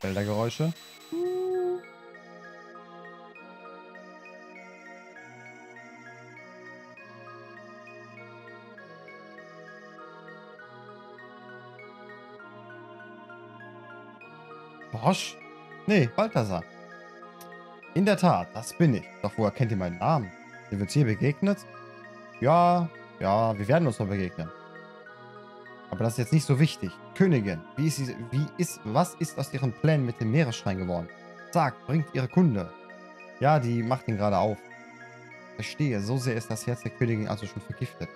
Feldergeräusche. Bosch? Nee, Balthasar. In der Tat, das bin ich. Doch woher kennt ihr meinen Namen? Sind wir uns hier begegnet? Ja, ja, wir werden uns noch begegnen. Aber das ist jetzt nicht so wichtig. Königin, wie ist, sie, wie ist, was ist aus ihren Plänen mit dem Meeresschrein geworden? Sagt, bringt ihre Kunde. Ja, die macht ihn gerade auf. Verstehe, so sehr ist das Herz der Königin also schon vergiftet.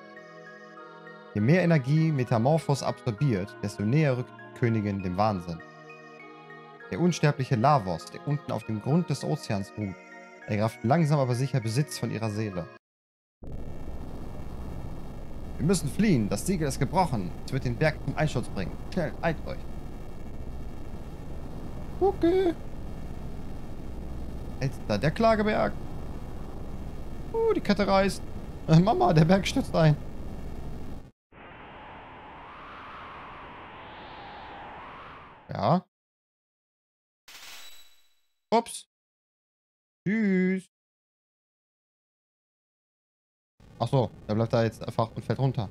Je mehr Energie Metamorphos absorbiert, desto näher rückt die Königin dem Wahnsinn. Der unsterbliche Lavos, der unten auf dem Grund des Ozeans ruht, ergreift langsam aber sicher Besitz von ihrer Seele. Wir müssen fliehen. Das Siegel ist gebrochen. Es wird den Berg zum Einsturz bringen. Schnell, eilt euch. Okay. Jetzt da der Klageberg. Uh, die Kette reißt. Mama, der Berg stürzt ein. Ja. Ups. Achso, der bleibt da jetzt einfach und fällt runter.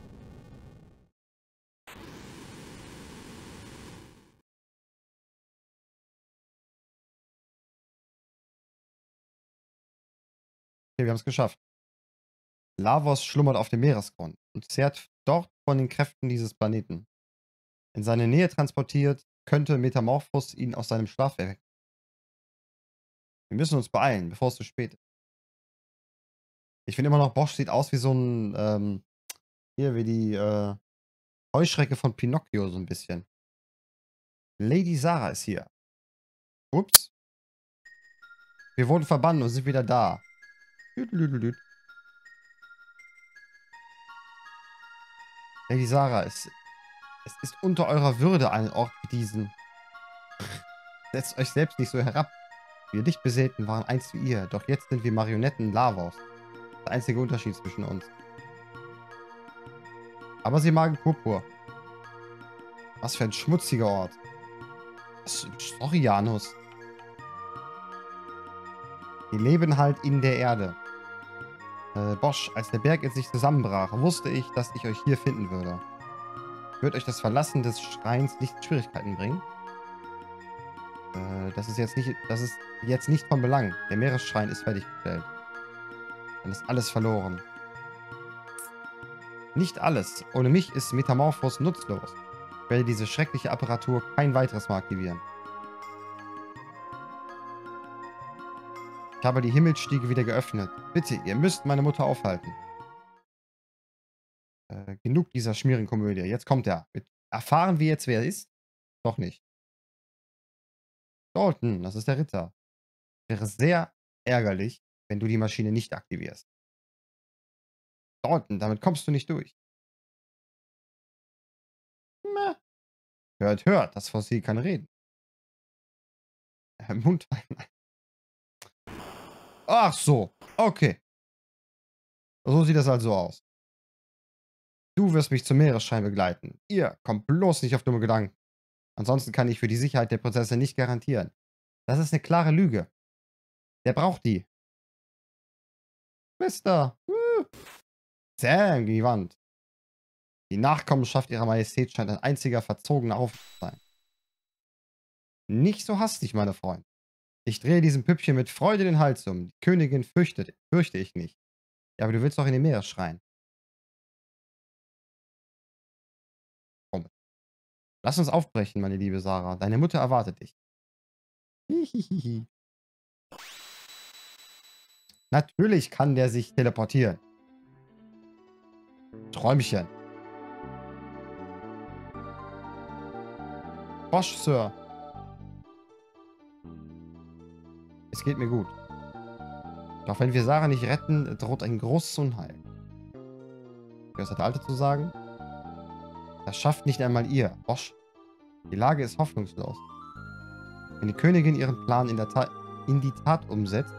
Okay, wir haben es geschafft. Lavos schlummert auf dem Meeresgrund und zehrt dort von den Kräften dieses Planeten. In seine Nähe transportiert, könnte Metamorphos ihn aus seinem Schlaf erwecken. Wir müssen uns beeilen, bevor es zu spät ist. Ich finde immer noch, Bosch sieht aus wie so ein, ähm, hier, wie die äh, Heuschrecke von Pinocchio so ein bisschen. Lady Sarah ist hier. Ups. Wir wurden verbannt und sind wieder da. Lady Sarah, es, es ist unter eurer Würde, einen Ort wie diesen. Setzt euch selbst nicht so herab. Wir dich besäten waren einst wie ihr, doch jetzt sind wir Marionetten Lavos. Der einzige Unterschied zwischen uns. Aber sie magen Purpur. Was für ein schmutziger Ort. Sorry, Janus. Die leben halt in der Erde. Äh, Bosch, als der Berg in sich zusammenbrach, wusste ich, dass ich euch hier finden würde. Wird euch das Verlassen des Schreins nicht Schwierigkeiten bringen? Äh, das ist jetzt nicht, das ist jetzt nicht von Belang. Der Meeresschrein ist fertiggestellt. Dann ist alles verloren. Nicht alles. Ohne mich ist Metamorphos nutzlos. Ich werde diese schreckliche Apparatur kein weiteres Mal aktivieren. Ich habe die Himmelsstiege wieder geöffnet. Bitte, ihr müsst meine Mutter aufhalten. Äh, genug dieser Schmierenkomödie. Jetzt kommt er. Erfahren wir jetzt, wer er ist? Doch nicht. Dalton, das ist der Ritter. Wäre sehr ärgerlich, wenn du die Maschine nicht aktivierst. Dalton, damit kommst du nicht durch. Mäh. Hört, hört, das Fossil kann reden. Herr Mundheim. Ach so, okay. So sieht das also aus. Du wirst mich zum Meeresschein begleiten. Ihr kommt bloß nicht auf dumme Gedanken. Ansonsten kann ich für die Sicherheit der Prozesse nicht garantieren. Das ist eine klare Lüge. Der braucht die. Mister. Zähm gegen die Wand. Die Nachkommenschaft ihrer Majestät scheint ein einziger verzogener Aufruf zu sein. Nicht so hastig, meine Freund. Ich drehe diesem Püppchen mit Freude den Hals um. Die Königin fürchtet, fürchte ich nicht. Ja, aber du willst doch in die Meere schreien. Komm. Lass uns aufbrechen, meine liebe Sarah. Deine Mutter erwartet dich. Hihihihi. Natürlich kann der sich teleportieren. Träumchen. Bosch, Sir. Es geht mir gut. Doch wenn wir Sarah nicht retten, droht ein großes Unheil. Was hat der Alte zu sagen? Das schafft nicht einmal ihr, Bosch. Die Lage ist hoffnungslos. Wenn die Königin ihren Plan in, in die Tat umsetzt,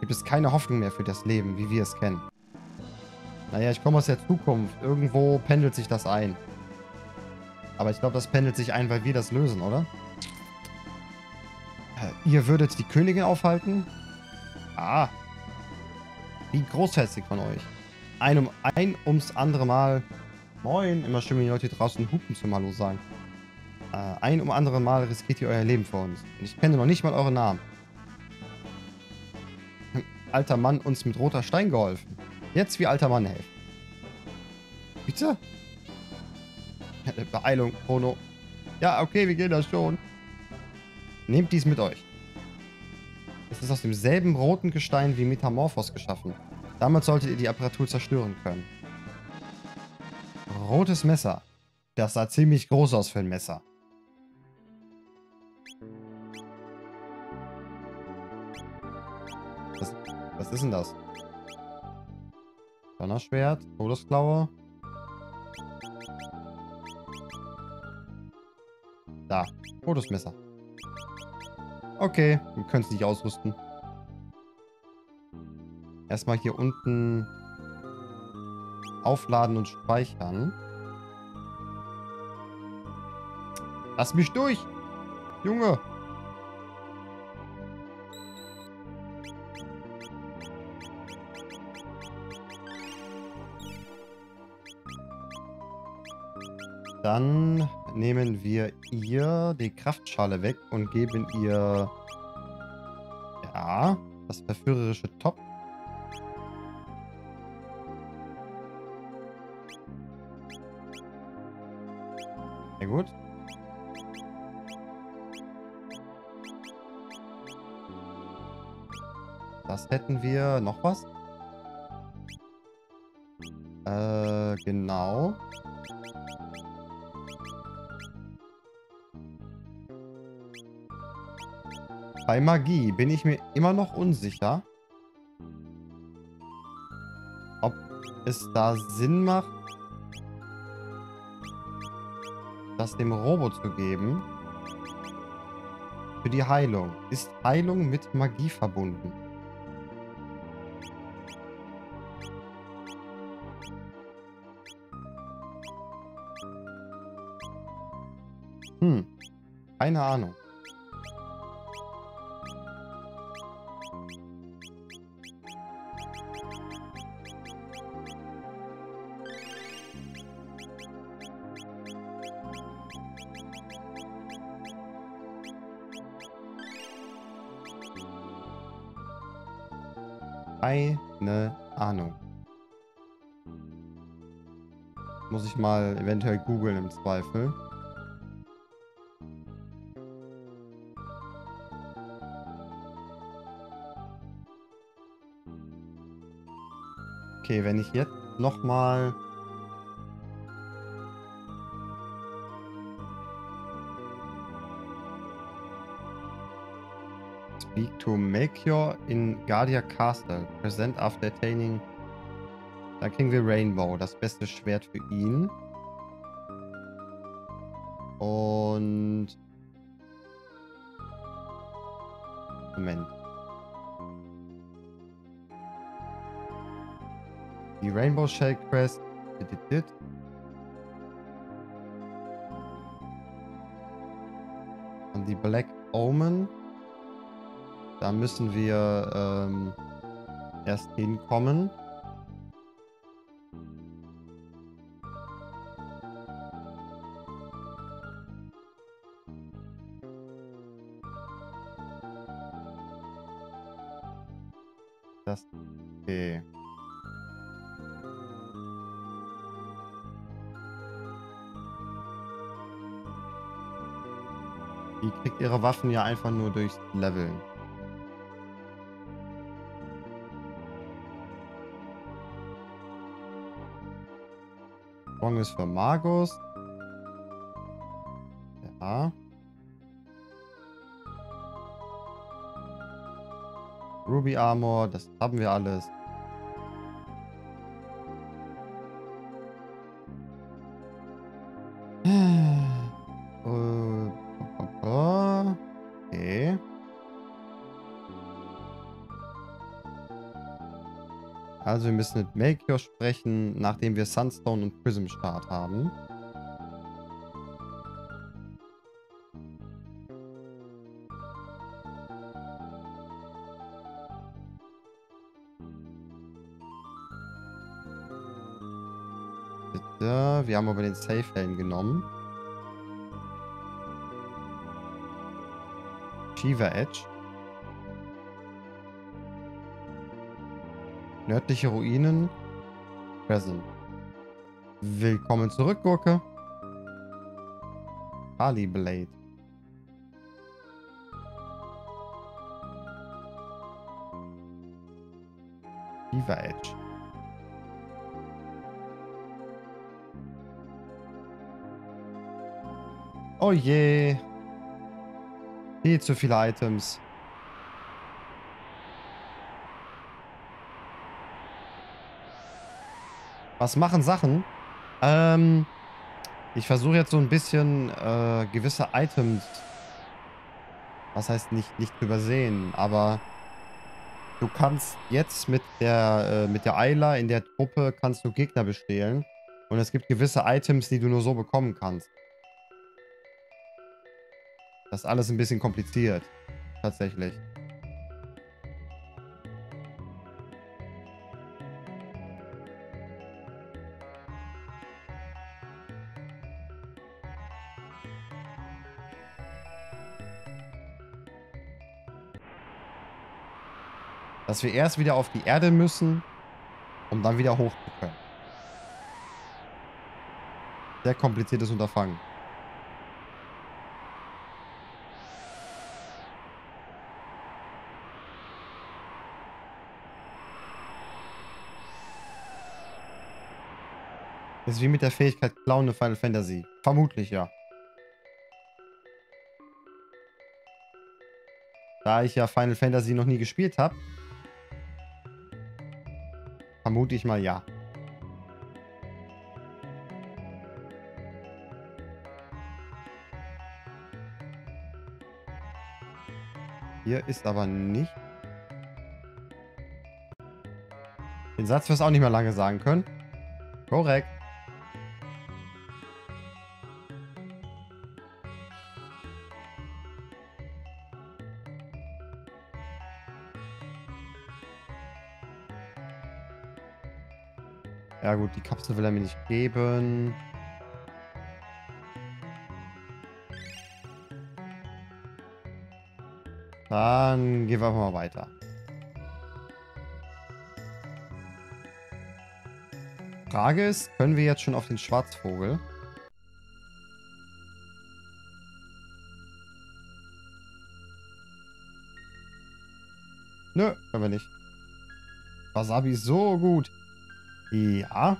gibt es keine Hoffnung mehr für das Leben, wie wir es kennen. Naja, ich komme aus der Zukunft. Irgendwo pendelt sich das ein. Aber ich glaube, das pendelt sich ein, weil wir das lösen, oder? Ihr würdet die Königin aufhalten? Ah. Wie großherzig von euch. Ein, um, ein ums andere Mal. Moin. Immer schön, wenn die Leute draußen hupen zum Hallo sagen. Äh, ein um andere Mal riskiert ihr euer Leben vor uns. Und ich kenne noch nicht mal euren Namen. Alter Mann uns mit roter Stein geholfen. Jetzt wie alter Mann helfen. Bitte? Beeilung, Chrono. Ja, okay, wir gehen das schon. Nehmt dies mit euch. Es ist aus demselben roten Gestein wie Metamorphos geschaffen. Damit solltet ihr die Apparatur zerstören können. Rotes Messer. Das sah ziemlich groß aus für ein Messer. Was, ist denn das? Donnerschwert, Todesklaue. Da, Todesmesser. Okay, wir können es nicht ausrüsten. Erstmal hier unten aufladen und speichern. Lass mich durch! Junge! Dann nehmen wir ihr die Kraftschale weg und geben ihr ja, das verführerische Top. Sehr gut. Das hätten wir. Noch was? Äh, genau. Bei Magie bin ich mir immer noch unsicher, ob es da Sinn macht, das dem Robo zu geben. Für die Heilung. Ist Heilung mit Magie verbunden? Hm. Keine Ahnung. Keine Ahnung. Muss ich mal eventuell googeln im Zweifel. Okay, wenn ich jetzt nochmal... Speak to Melchior in Guardia Castle. Present after attaining... Da kriegen wir Rainbow, das beste Schwert für ihn. Und... Moment. Die Rainbow Shell Quest. Und die Black Omen. Da müssen wir ähm, erst hinkommen. Das. Okay. Die kriegt ihre Waffen ja einfach nur durchs Leveln. Sprung ist für Magus. Ja. Ruby Armor, das haben wir alles. Also wir müssen mit Melchior sprechen, nachdem wir Sunstone und Prism Start haben. Bitte. Wir haben aber den Safe-Helm genommen. Shiva Edge. Nördliche Ruinen. Present. Willkommen zurück, Gurke. Kali Blade. Shiva Edge. Oh je. Viel zu viele Items. Was machen Sachen? Ähm, ich versuche jetzt so ein bisschen äh, gewisse Items, was heißt nicht, nicht zu übersehen, aber du kannst jetzt mit der, äh, mit der Eiler in der Truppe kannst du Gegner bestehlen und es gibt gewisse Items, die du nur so bekommen kannst. Das ist alles ein bisschen kompliziert. Tatsächlich. Dass wir erst wieder auf die Erde müssen, um dann wieder hoch zu können. Sehr kompliziertes Unterfangen. ist wie mit der Fähigkeit Clown in Final Fantasy. Vermutlich, ja. Da ich ja Final Fantasy noch nie gespielt habe, vermute ich mal ja. Hier ist aber nicht. Den Satz wirst du auch nicht mehr lange sagen können. Korrekt. Gut, die Kapsel will er mir nicht geben. Dann gehen wir mal weiter. Frage ist, können wir jetzt schon auf den Schwarzvogel? Nö, können wir nicht. Wasabi ist so gut. Ja.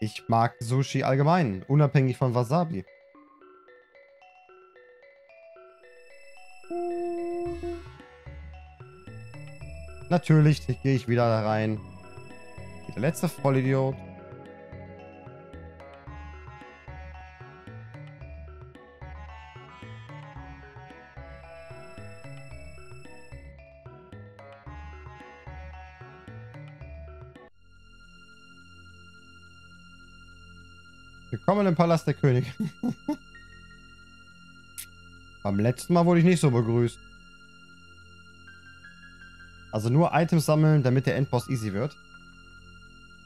Ich mag Sushi allgemein, unabhängig von Wasabi. Natürlich gehe ich wieder da rein. Der letzte Vollidiot. Willkommen im Palast der Könige. Beim letzten Mal wurde ich nicht so begrüßt. Also nur Items sammeln, damit der Endboss easy wird.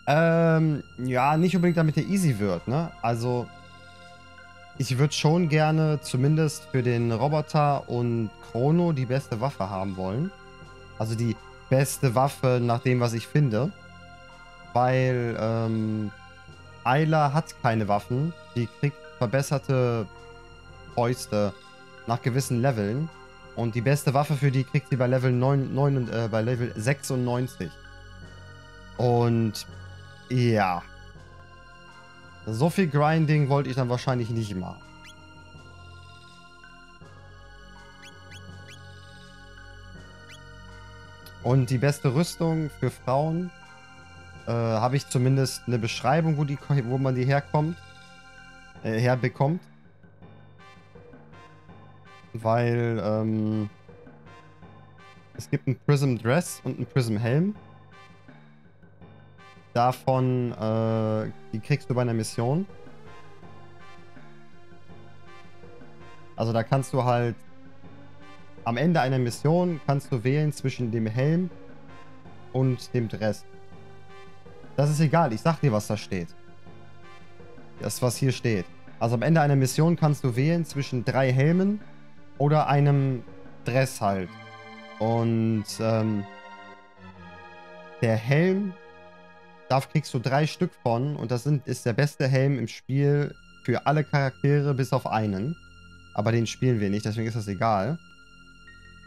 Ähm, ja, nicht unbedingt damit er easy wird, ne? Also, ich würde schon gerne zumindest für den Roboter und Chrono die beste Waffe haben wollen. Also die beste Waffe nach dem, was ich finde. Weil, ähm, Ayla hat keine Waffen. Die kriegt verbesserte Fäuste nach gewissen Leveln. Und die beste Waffe für die kriegt sie bei Level 9, 9 äh, bei Level 96. Und ja. So viel Grinding wollte ich dann wahrscheinlich nicht machen. Und die beste Rüstung für Frauen äh, habe ich zumindest eine Beschreibung, wo, die, wo man die herkommt, äh, herbekommt. Weil ähm, es gibt ein Prism Dress und ein Prism Helm. Davon, äh, die kriegst du bei einer Mission. Also da kannst du halt am Ende einer Mission kannst du wählen zwischen dem Helm und dem Dress. Das ist egal. Ich sag dir, was da steht. Das, was hier steht. Also am Ende einer Mission kannst du wählen zwischen drei Helmen oder einem Dress halt. Und ähm, der Helm, da kriegst du drei Stück von und das sind, ist der beste Helm im Spiel für alle Charaktere bis auf einen. Aber den spielen wir nicht, deswegen ist das egal.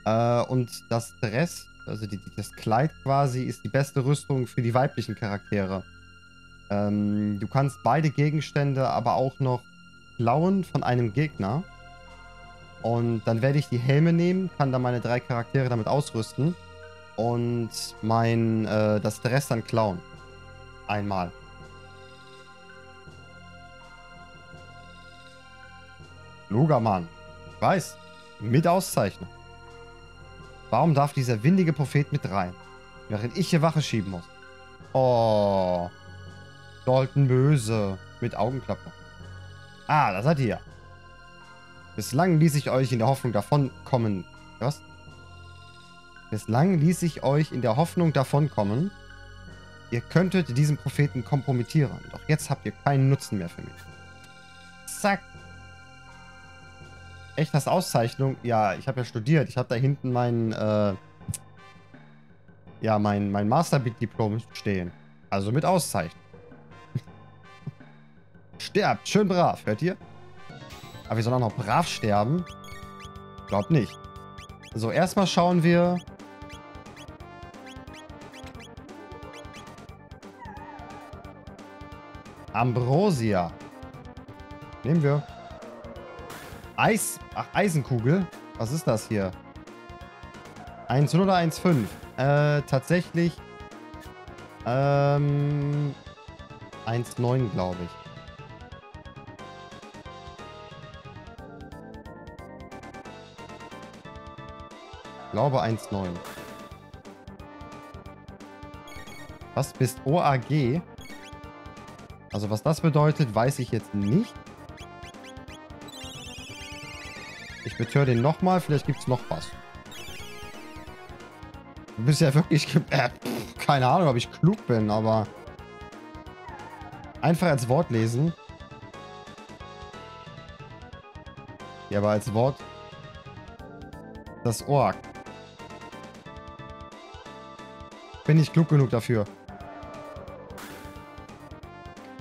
Äh, und das Dress, also die, das Kleid quasi, ist die beste Rüstung für die weiblichen Charaktere. Ähm, du kannst beide Gegenstände aber auch noch klauen von einem Gegner. Und dann werde ich die Helme nehmen, kann dann meine drei Charaktere damit ausrüsten und mein äh, das Dress dann klauen. Einmal. Lugermann. Ich weiß. Mit Auszeichnung. Warum darf dieser windige Prophet mit rein? Während ich hier Wache schieben muss. Oh. Dalton Böse. Mit Augenklappe. Ah, da seid ihr. Bislang ließ ich euch in der Hoffnung davon kommen. Was? Bislang ließ ich euch in der Hoffnung davon kommen, ihr könntet diesen Propheten kompromittieren. Doch jetzt habt ihr keinen Nutzen mehr für mich. Zack. Echt, das Auszeichnung? Ja, ich habe ja studiert. Ich habe da hinten mein, äh, ja, mein, mein Masterbeat-Diplom stehen. Also mit Auszeichnung. Sterbt, schön brav, hört ihr? Aber wir sollen auch noch brav sterben? Glaub nicht. So, erstmal schauen wir. Ambrosia. Nehmen wir. Eis. Ach, Eisenkugel. Was ist das hier? 1,0 oder 1,5? Äh, tatsächlich. Ähm. 1,9, glaube ich. glaube 1,9. Was bist OAG? Also was das bedeutet, weiß ich jetzt nicht. Ich betöre den nochmal, vielleicht gibt es noch was. Du bist ja wirklich... Äh, keine Ahnung, ob ich klug bin, aber... Einfach als Wort lesen. Ja, aber als Wort... Das Org. Bin ich klug genug dafür.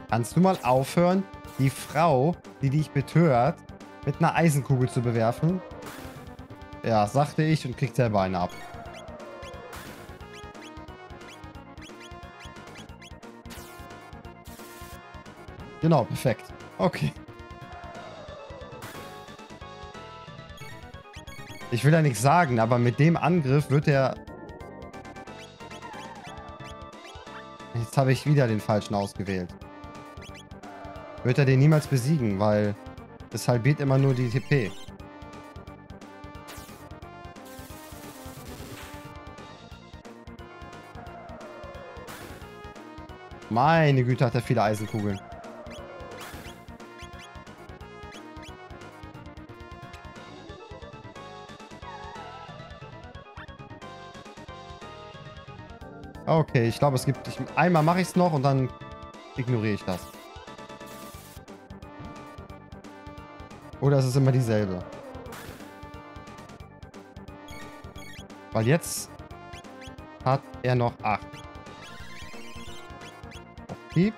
Kannst du mal aufhören, die Frau, die dich betört, mit einer Eisenkugel zu bewerfen? Ja, sagte ich und kriegt selber eine ab. Genau, perfekt. Okay. Ich will ja nichts sagen, aber mit dem Angriff wird er Jetzt habe ich wieder den falschen ausgewählt. Wird er den niemals besiegen, weil es halbiert immer nur die TP. Meine Güte, hat er viele Eisenkugeln. Okay, ich glaube, es gibt... Ich, einmal mache ich es noch und dann ignoriere ich das. Oder ist es immer dieselbe? Weil jetzt hat er noch 8. Okay.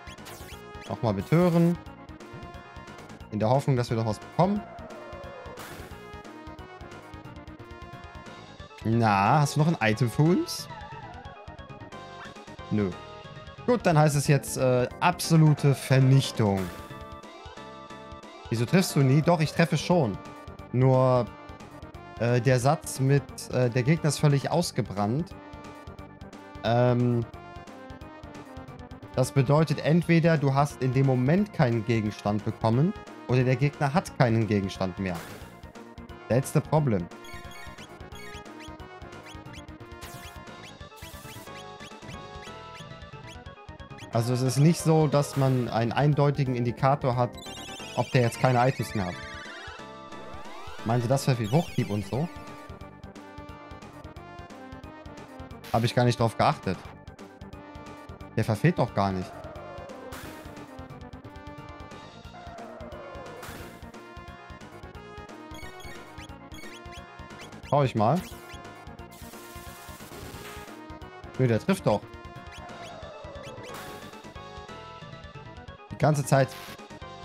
Nochmal betören. In der Hoffnung, dass wir doch was bekommen. Na, hast du noch ein Item für uns? Nö. Gut, dann heißt es jetzt äh, absolute Vernichtung. Wieso triffst du nie? Doch, ich treffe schon. Nur äh, der Satz mit äh, der Gegner ist völlig ausgebrannt. Ähm, das bedeutet entweder du hast in dem Moment keinen Gegenstand bekommen oder der Gegner hat keinen Gegenstand mehr. That's the problem. Also es ist nicht so, dass man einen eindeutigen Indikator hat, ob der jetzt keine Items mehr hat. Meinen Sie das für viel Wuchtdieb und so? Habe ich gar nicht drauf geachtet. Der verfehlt doch gar nicht. Schau ich mal. Nö, der trifft doch. Die ganze Zeit.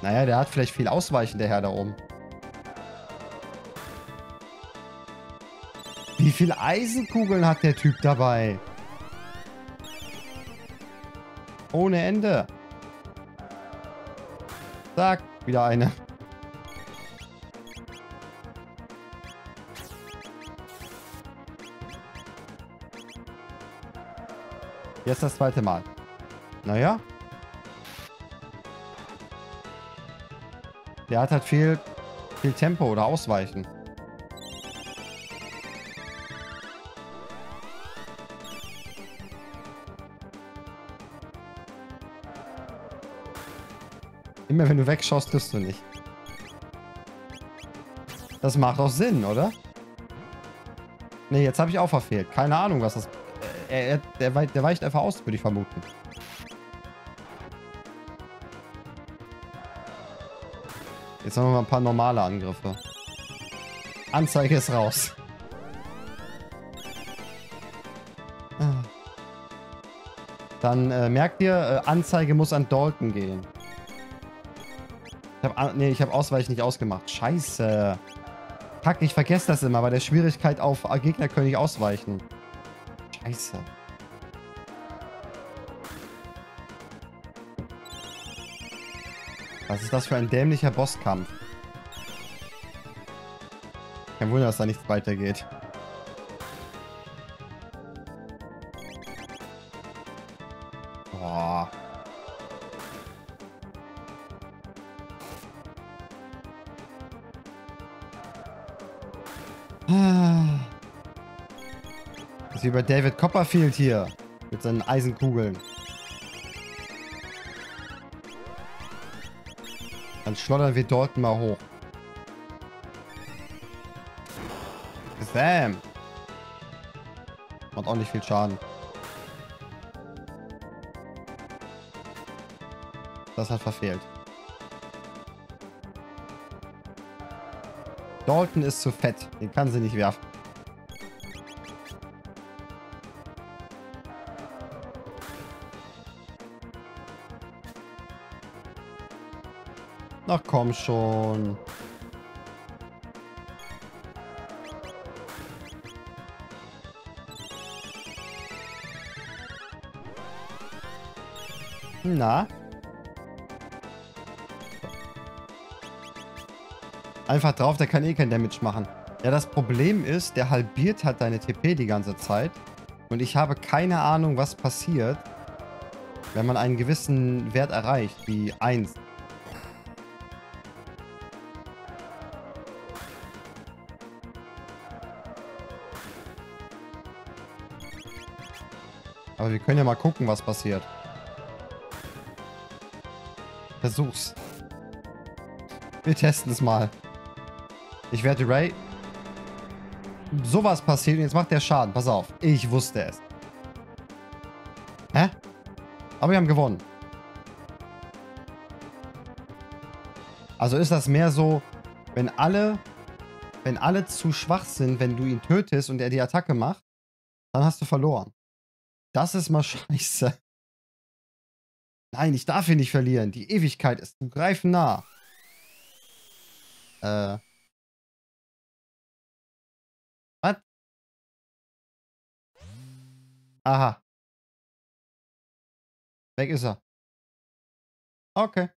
Naja, der hat vielleicht viel Ausweichen, der Herr da oben. Wie viele Eisenkugeln hat der Typ dabei? Ohne Ende. Zack, wieder eine. Jetzt das zweite Mal. Naja. Der hat halt viel, viel Tempo oder Ausweichen. Immer wenn du wegschaust, triffst du nicht. Das macht doch Sinn, oder? Ne, jetzt habe ich auch verfehlt. Keine Ahnung, was das... Er, er, der, der weicht einfach aus, würde ich vermuten. Jetzt haben wir mal ein paar normale Angriffe. Anzeige ist raus. Dann äh, merkt ihr, äh, Anzeige muss an Dalton gehen. Ich habe nee, hab Ausweichen nicht ausgemacht. Scheiße. Kack, ich vergesse das immer. Bei der Schwierigkeit auf Gegner können ich ausweichen. Scheiße. Was ist das für ein dämlicher Bosskampf? Kein Wunder, dass da nichts weitergeht. Boah. Das ist wie bei David Copperfield hier. Mit seinen Eisenkugeln. Dann schlottern wir dort mal hoch. Sam. Macht auch nicht viel Schaden. Das hat verfehlt. Dalton ist zu fett. Den kann sie nicht werfen. Komm schon. Na? Einfach drauf, der kann eh kein Damage machen. Ja, das Problem ist, der halbiert halt deine TP die ganze Zeit. Und ich habe keine Ahnung, was passiert, wenn man einen gewissen Wert erreicht, wie 1. können ja mal gucken, was passiert. Versuch's. Wir testen es mal. Ich werde Ray... Sowas passiert und jetzt macht der Schaden. Pass auf. Ich wusste es. Hä? Aber wir haben gewonnen. Also ist das mehr so, wenn alle, wenn alle zu schwach sind, wenn du ihn tötest und er die Attacke macht, dann hast du verloren. Das ist mal scheiße. Nein, ich darf ihn nicht verlieren. Die Ewigkeit ist zu greifen nah. Äh. Was? Aha. Weg ist er. Okay.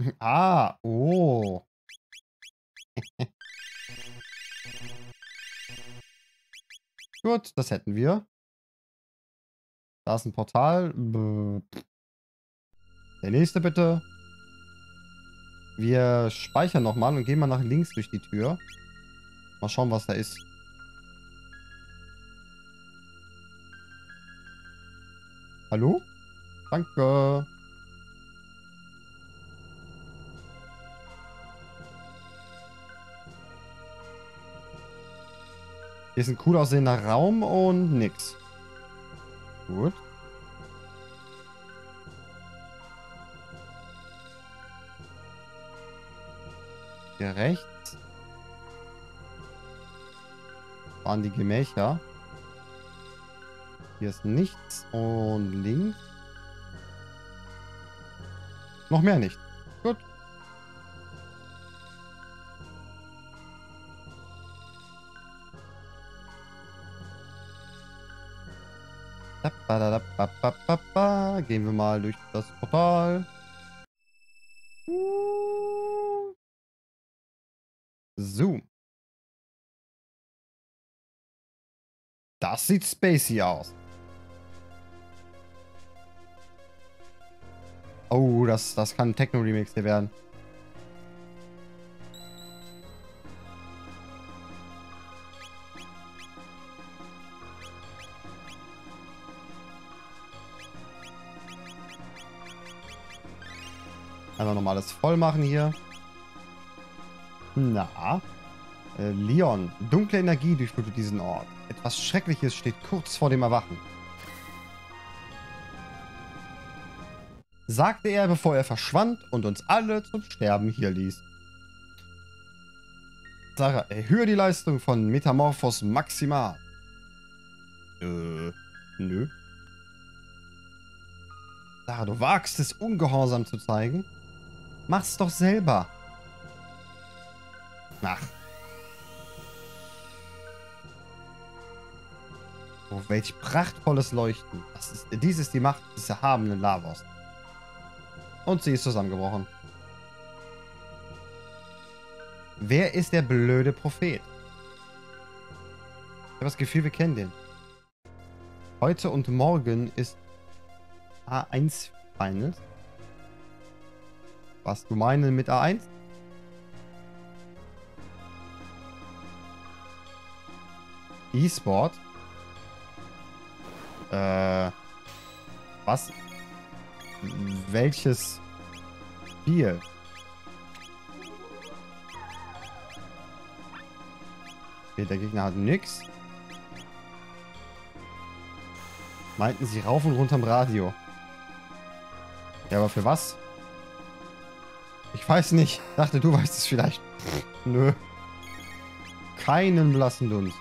Ah, oh. Gut, das hätten wir. Da ist ein Portal. Der nächste bitte. Wir speichern nochmal und gehen mal nach links durch die Tür. Mal schauen, was da ist. Hallo? Danke. Hier ist ein cool aussehender Raum und nix. Gut. Hier rechts waren die Gemächer. Hier ist nichts und links noch mehr nichts. Gehen wir mal durch das Portal. Zoom. Das sieht spacey aus. Oh, das, das kann ein Techno-Remix hier werden. Einfach nochmal alles voll machen hier. Na. Äh, Leon, dunkle Energie durchflutet diesen Ort. Etwas Schreckliches steht kurz vor dem Erwachen. Sagte er, bevor er verschwand und uns alle zum Sterben hier ließ. Sarah, erhöhe die Leistung von Metamorphos maximal. Äh, nö. Sarah, du wagst es, Ungehorsam zu zeigen? Mach's doch selber. Ach. Oh, welch prachtvolles Leuchten. Das ist, dies ist die Macht des erhabenen Lavos. Und sie ist zusammengebrochen. Wer ist der blöde Prophet? Ich habe das Gefühl, wir kennen den. Heute und morgen ist A1 Finals. Was du meinen mit A1? E-Sport. Äh. Was? Welches Spiel? Okay, der Gegner hat nix. Meinten sie rauf und runterm Radio. Ja, aber für was? Ich weiß nicht. Dachte, du weißt es vielleicht. Nö. Keinen blassen Dunst.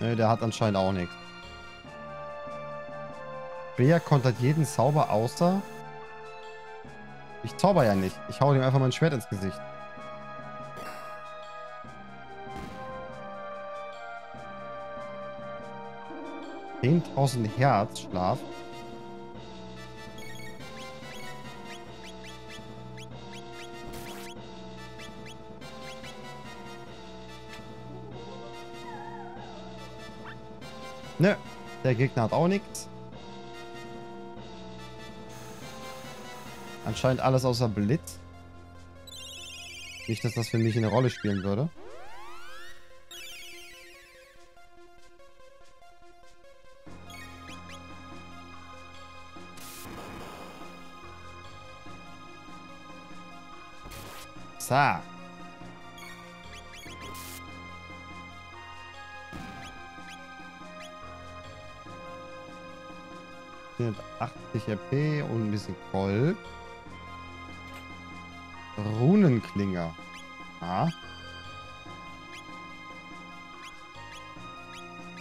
Ne, der hat anscheinend auch nichts. Bea kontert jeden Zauber außer... Ich zauber ja nicht. Ich hau ihm einfach mein Schwert ins Gesicht. Zehntausend Herzschlaf. Nö, der Gegner hat auch nichts. Anscheinend alles außer Blitz. Nicht, dass das für mich eine Rolle spielen würde. So. 480 RP und ein bisschen Gold. Runenklinger. Ah.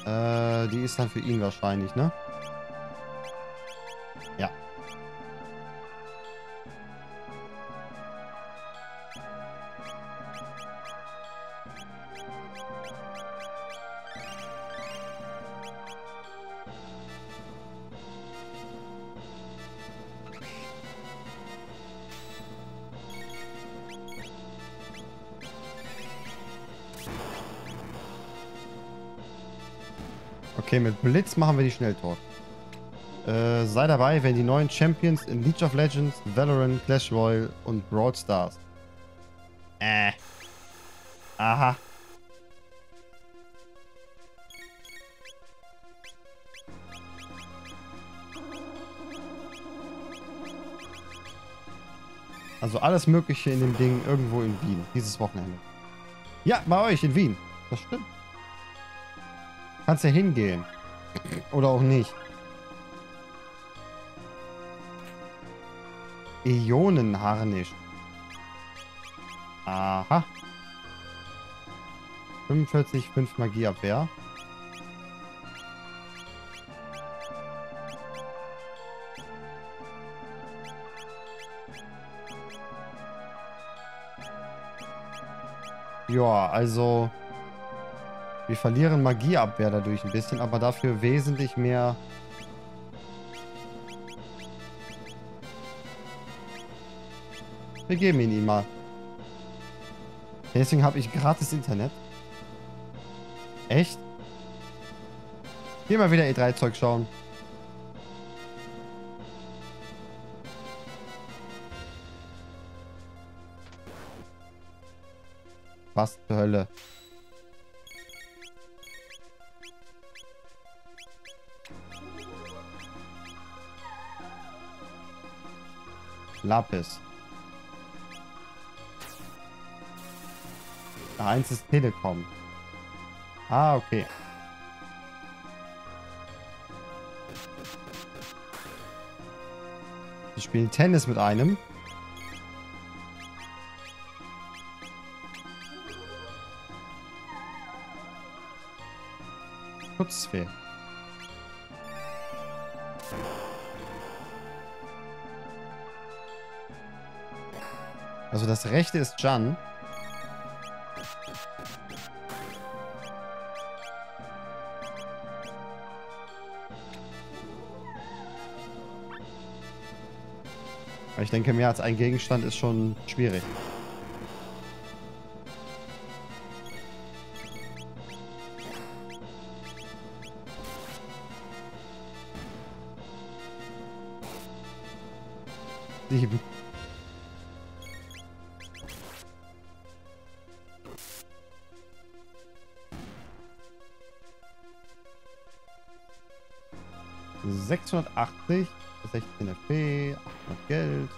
Äh, die ist dann für ihn wahrscheinlich, ne? Mit Blitz machen wir die schnell tot. Äh, sei dabei, wenn die neuen Champions in League of Legends, Valorant, Clash Royale und Brawl Stars. Äh. Aha. Also alles Mögliche in dem Ding irgendwo in Wien. Dieses Wochenende. Ja, bei euch in Wien. Das stimmt. Kannst ja hingehen. Oder auch nicht. Ionenharnisch. Aha. 45, 5 Magieabwehr. Ja, also... Wir verlieren Magieabwehr dadurch ein bisschen, aber dafür wesentlich mehr... Wir geben ihn ihm mal. Deswegen habe ich gratis Internet. Echt? Hier mal wieder E3-Zeug schauen. Was zur Hölle? Lapis. Ah, eins ist Telekom. Ah, okay. Wir spielen Tennis mit einem. Schutzfee. Also das rechte ist Jan. Ich denke, mehr als ein Gegenstand ist schon schwierig. Dieben. 680, 16 FP, 800 Geld.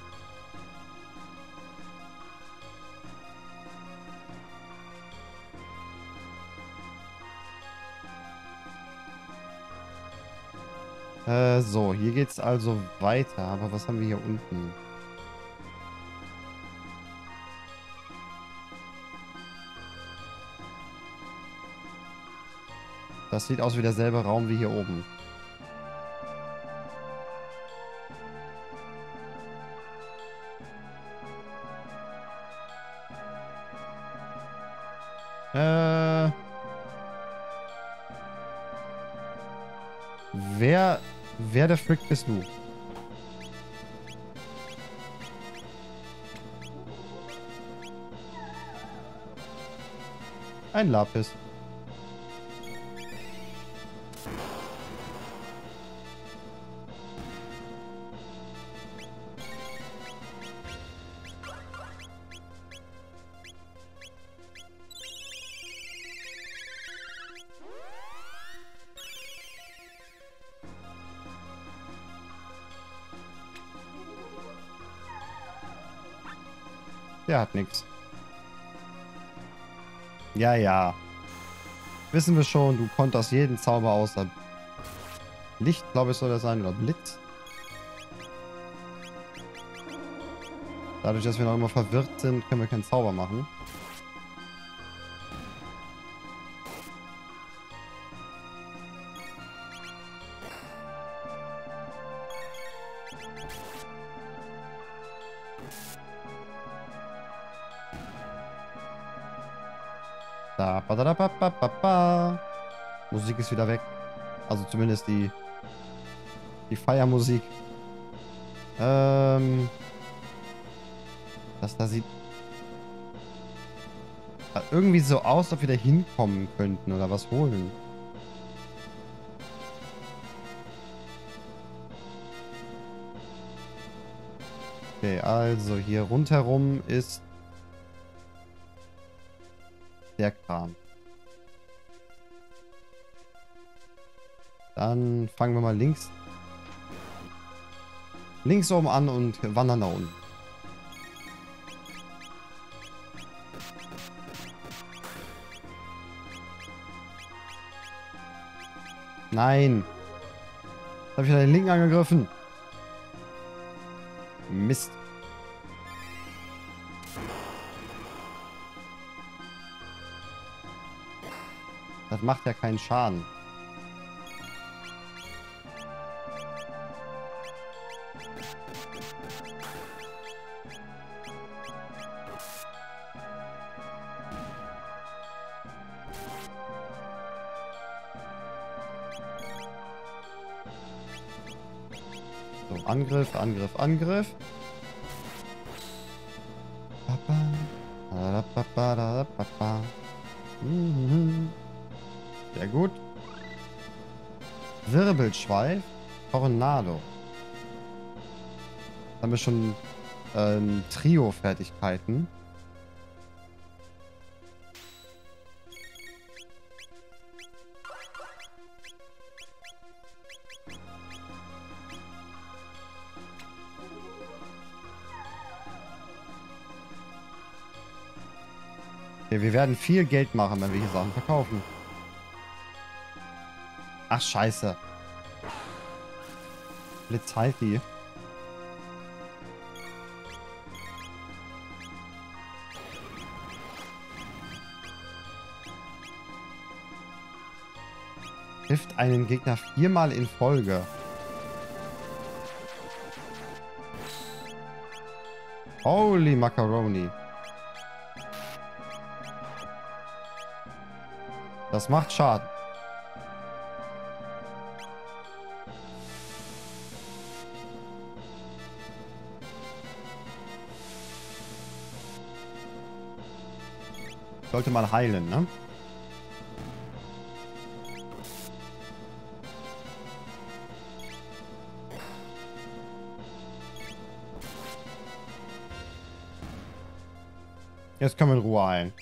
Äh, so, hier geht's also weiter, aber was haben wir hier unten? Das sieht aus wie derselbe Raum wie hier oben. Wer der Frick bist du? Ein Lapis. Hat nichts. Ja, ja. Wissen wir schon, du konntest jeden Zauber außer Licht, glaube ich, soll das sein, oder Blitz. Dadurch, dass wir noch immer verwirrt sind, können wir keinen Zauber machen. Musik ist wieder weg. Also zumindest die, die Feiermusik. Ähm, das da sieht irgendwie so aus, ob wir da hinkommen könnten oder was holen. Okay, also hier rundherum ist der Kram. Dann fangen wir mal links. Links oben an und wandern da unten. Nein. Jetzt habe ich den linken angegriffen. Mist. Das macht ja keinen Schaden. Angriff, Angriff, Angriff. Sehr gut. Wirbelschweif. Tornado. Haben wir schon ähm, Trio-Fertigkeiten. Okay, wir werden viel Geld machen, wenn wir hier Sachen verkaufen. Ach, scheiße. Blitz halt die. Trifft einen Gegner viermal in Folge. Holy Macaroni. Das macht Schaden. Sollte mal heilen, ne? Jetzt können wir in Ruhe heilen.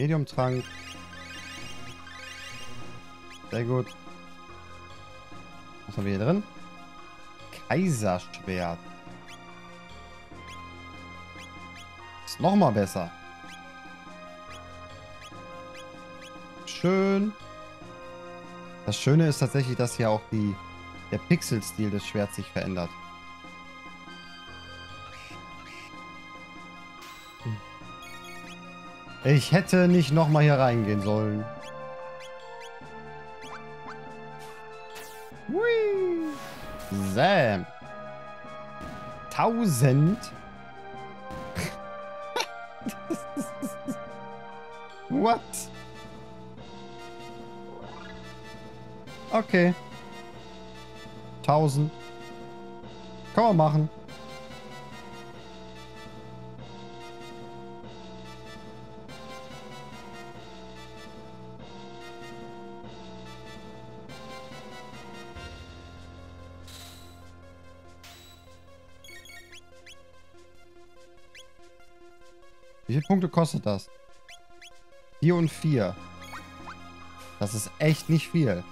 Medium-Trank. Sehr gut. Was haben wir hier drin? Kaiserschwert. Ist nochmal besser. Schön. Das Schöne ist tatsächlich, dass hier auch die, der Pixelstil des Schwerts sich verändert. Ich hätte nicht nochmal hier reingehen sollen. Hui. Sam. Tausend. What? Okay. Tausend. Kann man machen. Punkte kostet das? 4 und 4. Das ist echt nicht viel.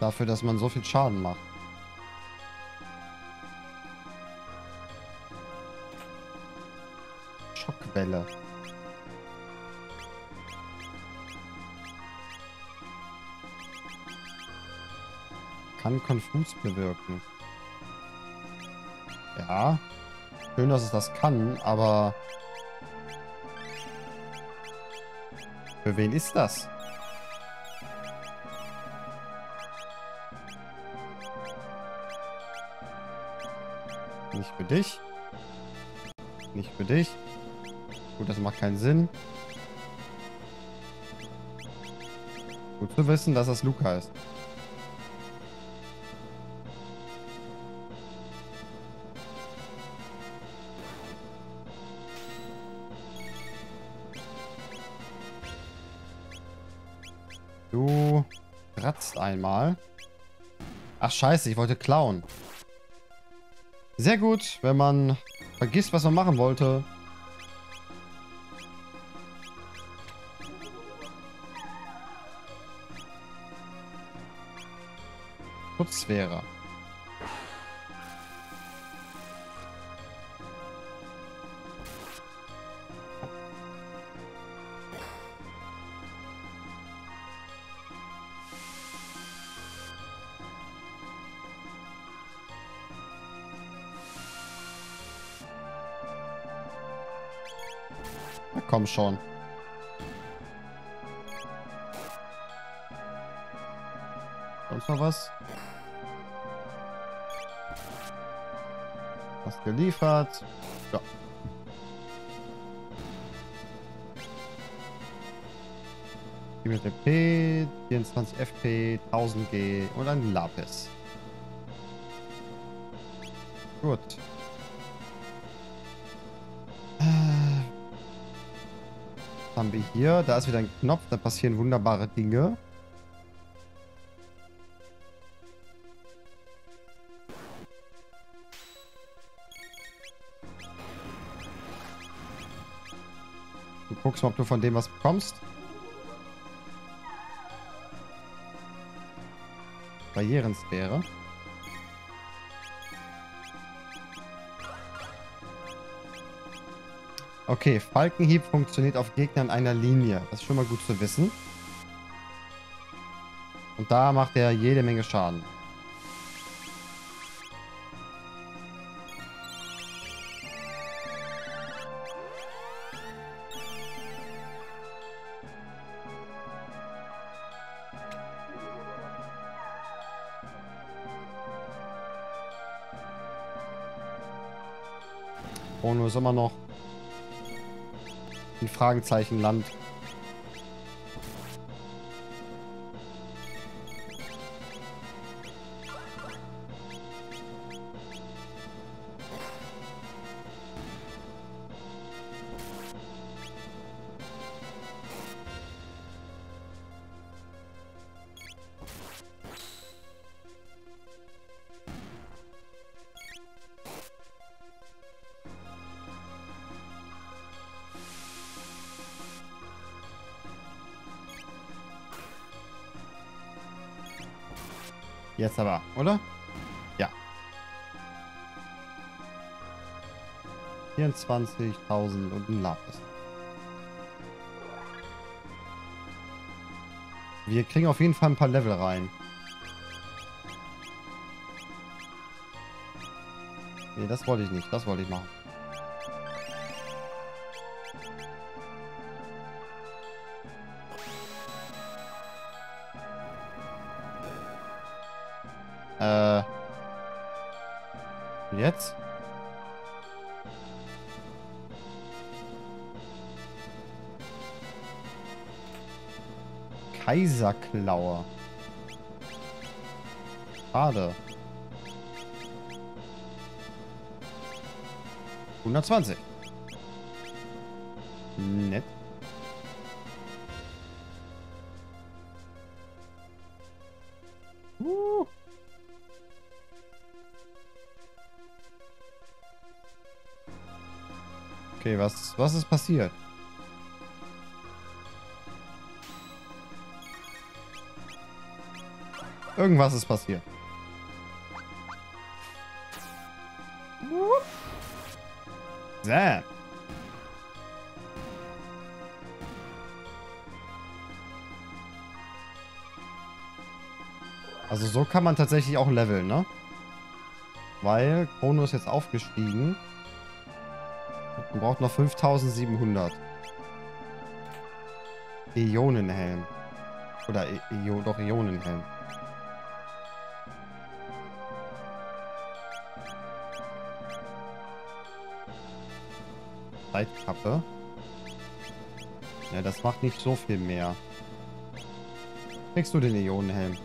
Dafür, dass man so viel Schaden macht. Schockwelle. Kann Konfus bewirken. Ja. Schön, dass es das kann, aber... Für wen ist das? Nicht für dich. Nicht für dich. Gut, das macht keinen Sinn. Gut zu wissen, dass das Luca ist. Einmal. Ach scheiße, ich wollte klauen. Sehr gut, wenn man vergisst, was man machen wollte. Schutzsphäre. Komm schon. Sonst noch was? Was geliefert? Ja. TP, 24 FP, 1000 G und ein Lapis. Gut. Haben wir hier? Da ist wieder ein Knopf, da passieren wunderbare Dinge. Du guckst mal, ob du von dem was bekommst. Barrierensphäre. Okay, Falkenhieb funktioniert auf Gegnern einer Linie. Das ist schon mal gut zu wissen. Und da macht er jede Menge Schaden. Ono ist immer noch ein Fragenzeichenland. Jetzt aber, oder? Ja. 24.000 und ein Lapis. Wir kriegen auf jeden Fall ein paar Level rein. Nee, das wollte ich nicht. Das wollte ich machen. Kaiserklaue. Schade. 120. Nett. Uh. Okay, was, was ist passiert? Irgendwas ist passiert. Zap. Also so kann man tatsächlich auch leveln, ne? Weil Chrono ist jetzt aufgestiegen. Man braucht noch 5700. Ionenhelm. Oder e Io doch Ionenhelm. Zeitkappe. Ja, das macht nicht so viel mehr. Kriegst du den Ionenhelm?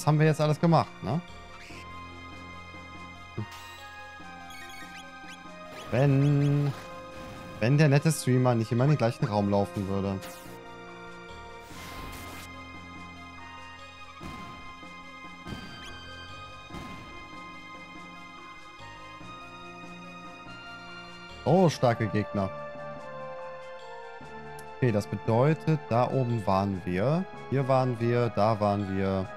Das haben wir jetzt alles gemacht, ne? Wenn... Wenn der nette Streamer nicht immer in den gleichen Raum laufen würde. Oh, starke Gegner. Okay, das bedeutet, da oben waren wir. Hier waren wir, da waren wir.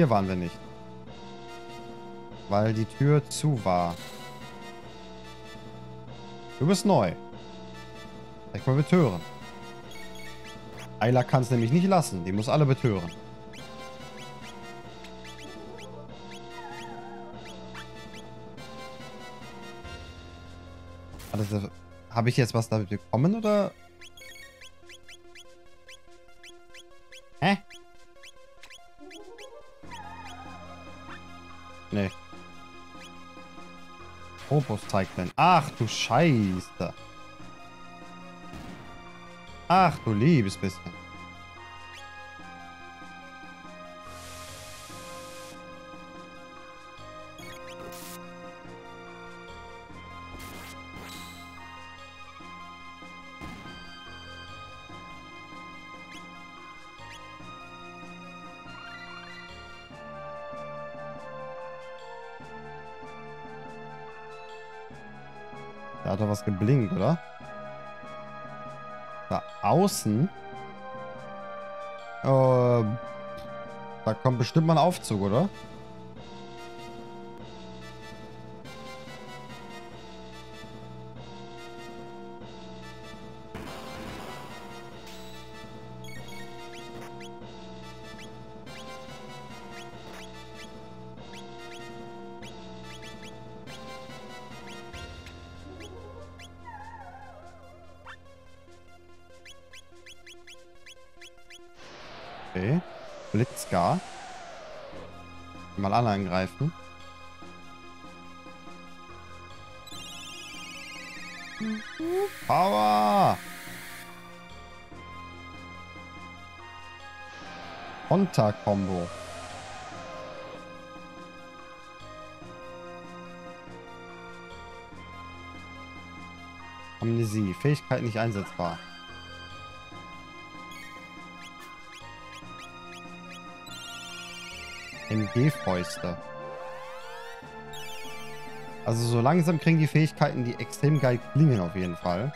Hier waren wir nicht. Weil die Tür zu war. Du bist neu. Vielleicht mal betören. Ayla kann es nämlich nicht lassen. Die muss alle betören. Also, habe ich jetzt was damit bekommen oder? Hä? Nee. Denn. Ach du Scheiße. Ach du liebes bisschen. Außen? Ähm, da kommt bestimmt mal ein Aufzug, oder? Konter-Kombo. Amnesie. Fähigkeit nicht einsetzbar. MG-Fäuste. Also so langsam kriegen die Fähigkeiten, die extrem geil klingen auf jeden Fall.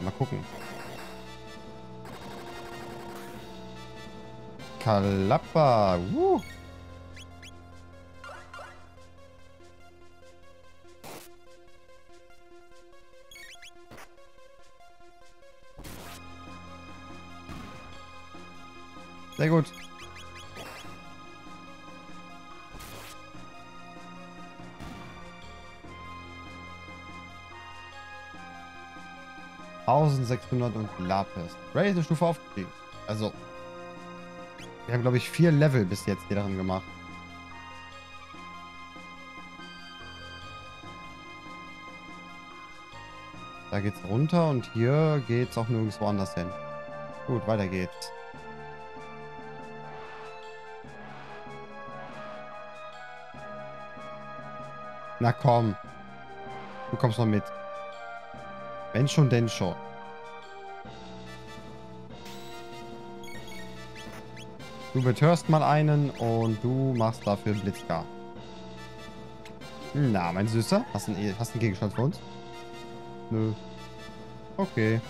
Mal. Mal gucken. Kalappa. Woo. Sehr gut. Tausendsechshundert und Lapis. Ray eine Stufe aufgestiegen. Also, wir haben, glaube ich, vier Level bis jetzt hier daran gemacht. Da geht's runter und hier geht's auch nirgendwo anders hin. Gut, weiter geht's. Na komm. Du kommst noch mit. Wenn schon, denn schon. Du betörst mal einen und du machst dafür Blitzgar. Na, mein Süßer, hast du einen, hast einen Gegenstand für uns? Nö. Okay.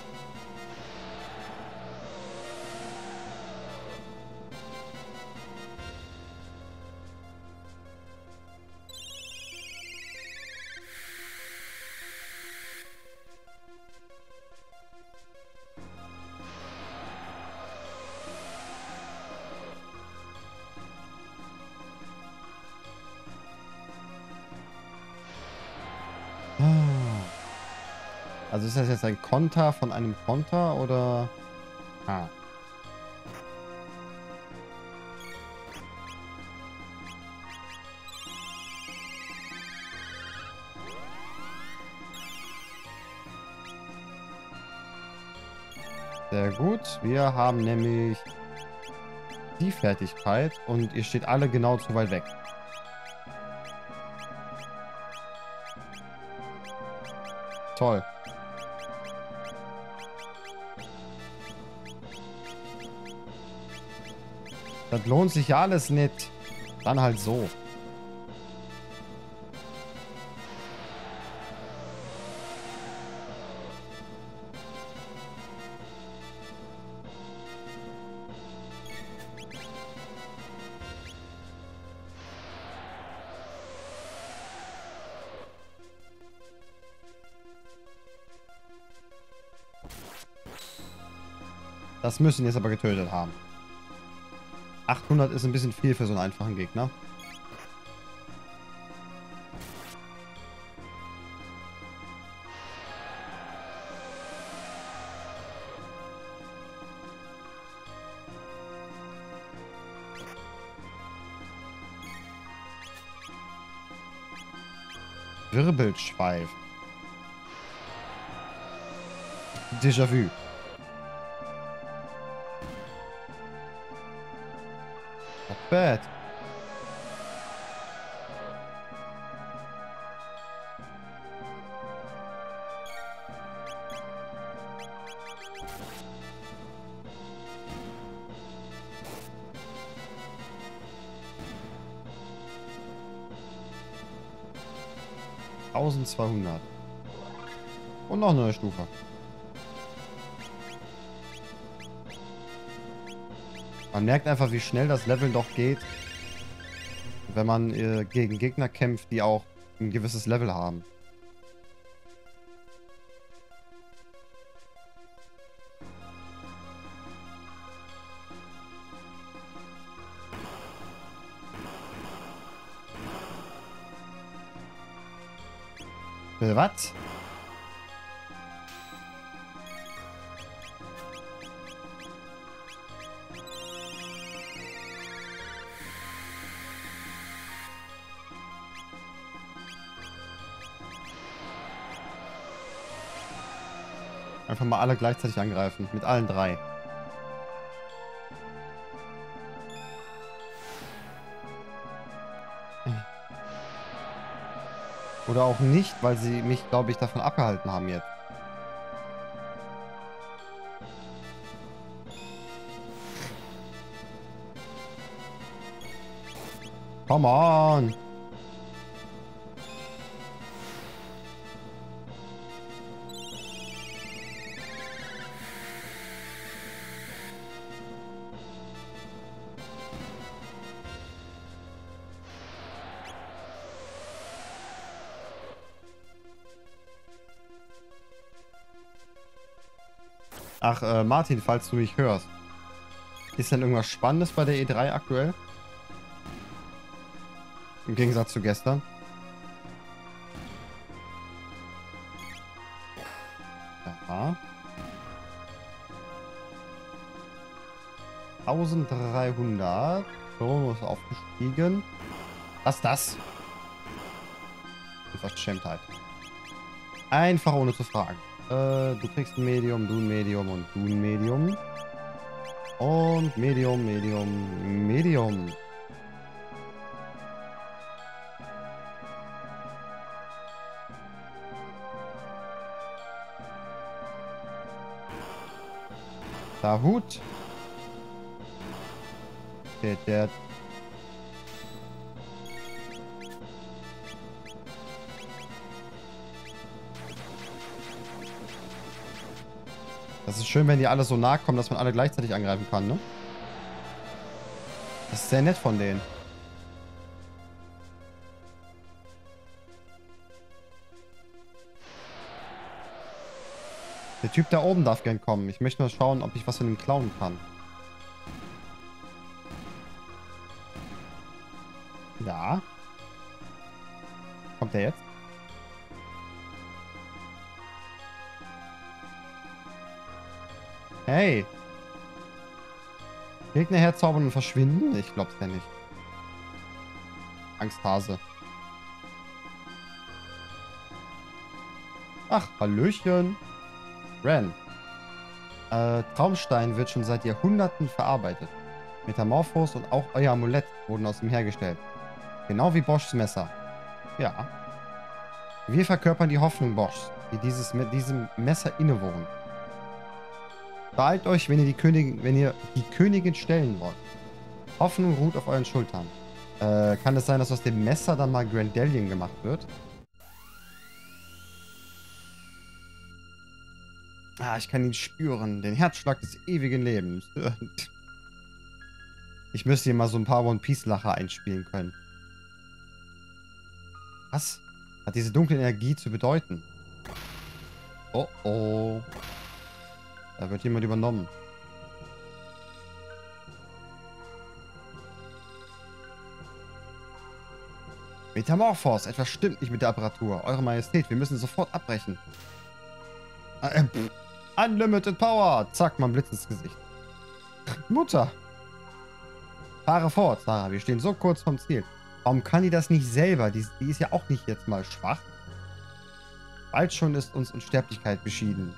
Ist ein Konter von einem Konter oder... Ah. Sehr gut. Wir haben nämlich die Fertigkeit und ihr steht alle genau zu weit weg. Toll. Das lohnt sich alles nicht. Dann halt so. Das müssen jetzt aber getötet haben. 800 ist ein bisschen viel für so einen einfachen Gegner. Wirbelschweif. Déjà-vu. 1000. Tausendzweihundert. Und noch eine neue Stufe. Man merkt einfach, wie schnell das Leveln doch geht, wenn man äh, gegen Gegner kämpft, die auch ein gewisses Level haben. Was? Einfach mal alle gleichzeitig angreifen. Mit allen drei. Oder auch nicht, weil sie mich, glaube ich, davon abgehalten haben jetzt. Come on! Ach, äh, Martin, falls du mich hörst. Ist denn irgendwas Spannendes bei der E3 aktuell? Im Gegensatz zu gestern. Ja. 1300. Bonus aufgestiegen. Was ist das? Unverschämtheit. Einfach ohne zu fragen. Äh, du kriegst ein Medium, du ein Medium und du ein Medium. Und Medium, Medium, Medium. Da Hut. Der, der ist schön, wenn die alle so nah kommen, dass man alle gleichzeitig angreifen kann, ne? Das ist sehr nett von denen. Der Typ da oben darf gern kommen. Ich möchte nur schauen, ob ich was von ihm klauen kann. Ja. Kommt der jetzt? Hey. Gegner herzaubern und verschwinden? Ich glaub's ja nicht. Angsthase. Ach, Hallöchen. Ren. Äh, Traumstein wird schon seit Jahrhunderten verarbeitet. Metamorphos und auch euer Amulett wurden aus ihm hergestellt. Genau wie Boschs Messer. Ja. Wir verkörpern die Hoffnung Boschs, die dieses, diesem Messer innewohnen. Beeilt euch, wenn ihr, die Königin, wenn ihr die Königin stellen wollt. Hoffnung ruht auf euren Schultern. Äh, kann es sein, dass aus dem Messer dann mal Grandelion gemacht wird? Ah, ich kann ihn spüren. Den Herzschlag des ewigen Lebens. Ich müsste hier mal so ein paar One Piece Lacher einspielen können. Was hat diese dunkle Energie zu bedeuten? Oh oh. Da wird jemand übernommen. Metamorphos, etwas stimmt nicht mit der Apparatur. Eure Majestät, wir müssen sofort abbrechen. Äh, Unlimited Power! Zack, man Blitz ins Gesicht. Mutter! Fahre fort, Sarah. Wir stehen so kurz vom Ziel. Warum kann die das nicht selber? Die, die ist ja auch nicht jetzt mal schwach. Bald schon ist uns Unsterblichkeit beschieden.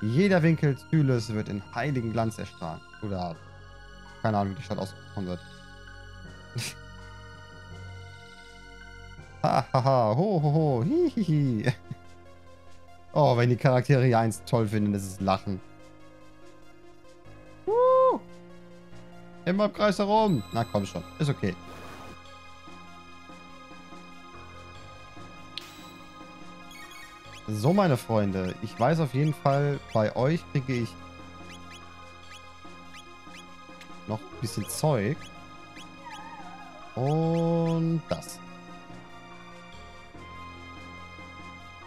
Jeder Winkel Styles wird in heiligen Glanz erstrahlen. Oder keine Ahnung, wie die Stadt ausgesprochen wird. Hahaha, ho, ho, ho, hihihi. Oh, wenn die Charaktere hier eins toll finden, ist Lachen. Uh, immer im Kreis herum. Na komm schon, ist okay. So, meine Freunde, ich weiß auf jeden Fall, bei euch kriege ich noch ein bisschen Zeug. Und das.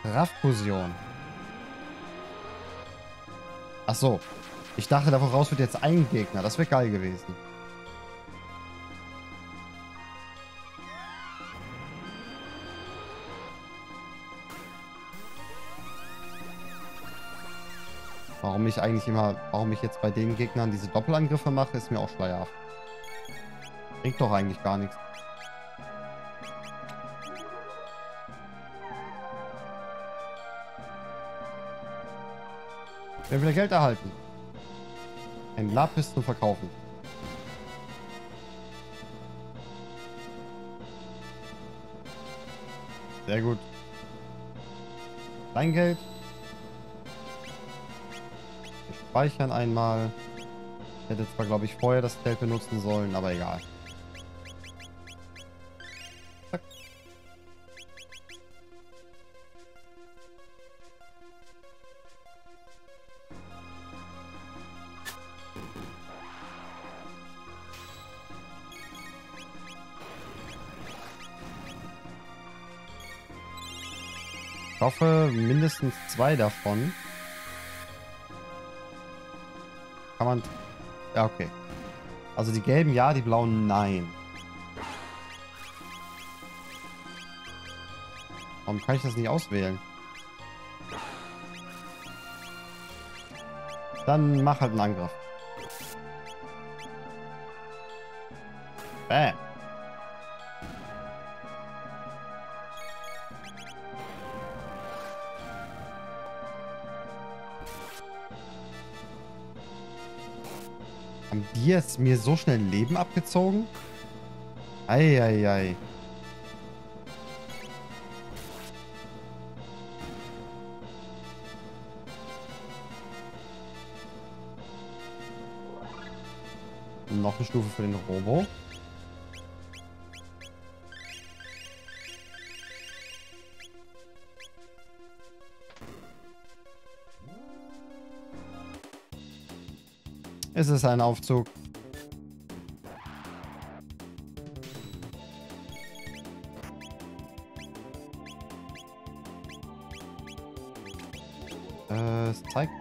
Kraftfusion. Ach so. Ich dachte, da voraus wird jetzt ein Gegner. Das wäre geil gewesen. Warum ich eigentlich immer, warum ich jetzt bei den Gegnern diese Doppelangriffe mache, ist mir auch schleierhaft. Bringt doch eigentlich gar nichts. Wir haben wieder Geld erhalten. Ein Lapis zu verkaufen. Sehr gut. Dein Geld. Speichern einmal. Ich hätte zwar, glaube ich, vorher das Geld benutzen sollen, aber egal. hoffe, mindestens zwei davon. Kann man... Ja, okay. Also die gelben ja, die blauen nein. Warum kann ich das nicht auswählen? Dann mach halt einen Angriff. Jetzt mir so schnell Leben abgezogen? Eieiei. Ei, ei. Noch eine Stufe für den Robo. Es ist ein Aufzug.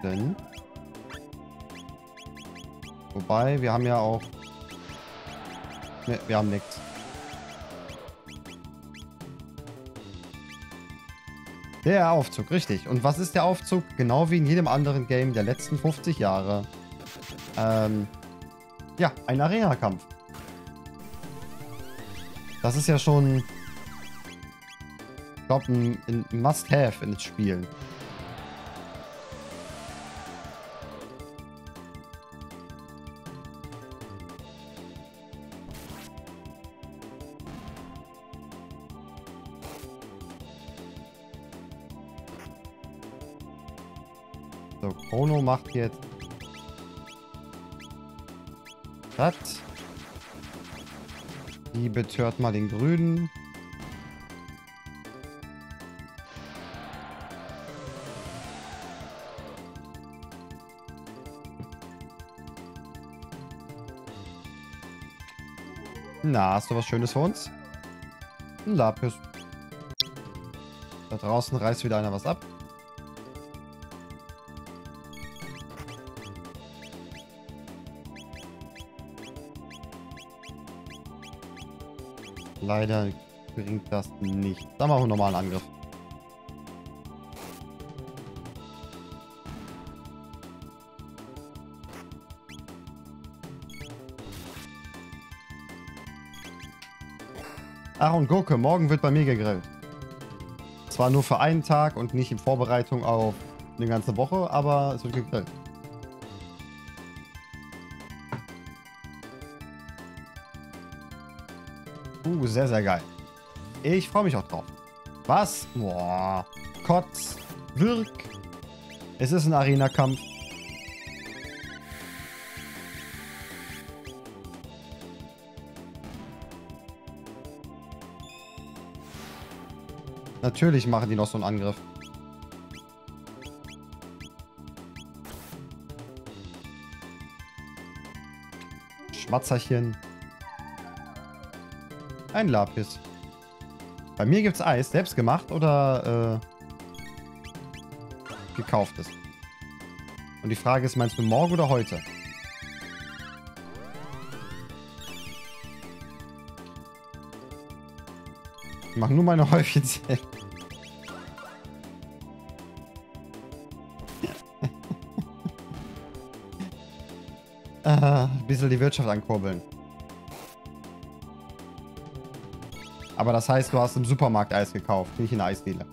Denn. Wobei, wir haben ja auch... Ne, wir haben nichts. Der Aufzug, richtig. Und was ist der Aufzug? Genau wie in jedem anderen Game der letzten 50 Jahre. Ähm, ja, ein Arena-Kampf. Das ist ja schon, ich glaube, ein, ein Must-Have in Spielen. Macht jetzt das. Die betört mal den grünen. Na, hast du was Schönes für uns? Ein Lapis. Da draußen reißt wieder einer was ab. Leider bringt das nicht. Dann machen wir nochmal einen Angriff. Ach und Gurke, morgen wird bei mir gegrillt. Zwar nur für einen Tag und nicht in Vorbereitung auf eine ganze Woche, aber es wird gegrillt. Sehr, sehr geil. Ich freue mich auch drauf. Was? Boah. Kotz. Wirk. Es ist ein Arena-Kampf. Natürlich machen die noch so einen Angriff. Schmatzerchen. Ein Lapis. Bei mir gibt es Eis. Selbst gemacht oder äh, gekauftes? Und die Frage ist, meinst du morgen oder heute? Ich mache nur meine Häufchen selbst. ah, ein bisschen die Wirtschaft ankurbeln. Aber das heißt, du hast im Supermarkt Eis gekauft, nicht in der Eisdiele.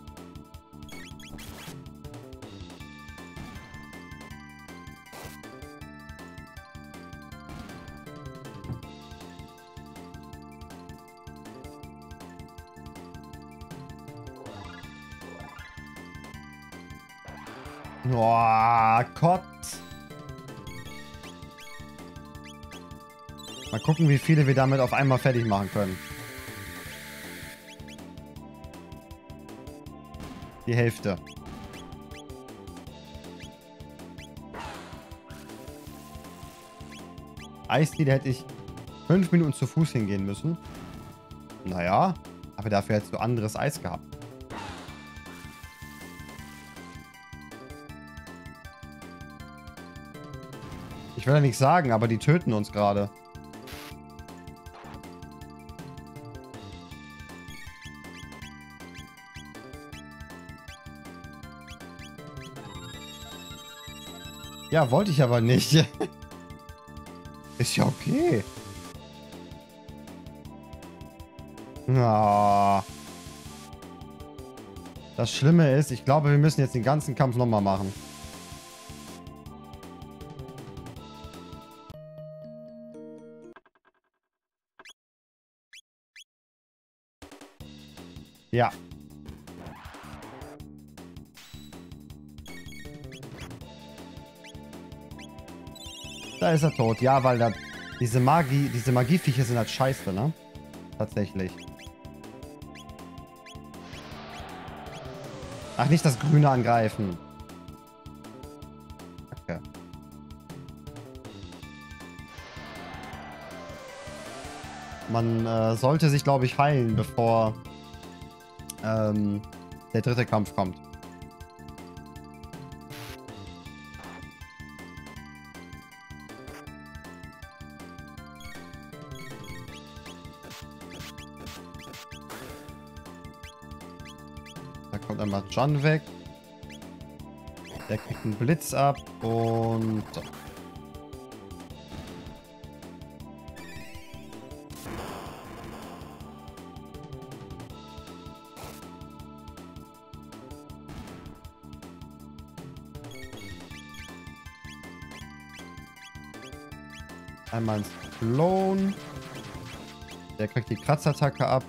Boah. Mal gucken, wie viele wir damit auf einmal fertig machen können. Die Hälfte. Eisdiele hätte ich fünf Minuten zu Fuß hingehen müssen. Naja, aber dafür hättest du anderes Eis gehabt. Ich will ja nichts sagen, aber die töten uns gerade. Ja, wollte ich aber nicht. Ist ja okay. Na. Das Schlimme ist, ich glaube, wir müssen jetzt den ganzen Kampf nochmal machen. Ja. Da ist er tot. Ja, weil da diese Magie, diese Magieviecher sind halt scheiße, ne? Tatsächlich. Ach, nicht das Grüne angreifen. Okay. Man äh, sollte sich, glaube ich, heilen, bevor ähm, der dritte Kampf kommt. John weg. Der kriegt einen Blitz ab und so. Einmal ins Klon. Der kriegt die Kratzattacke ab.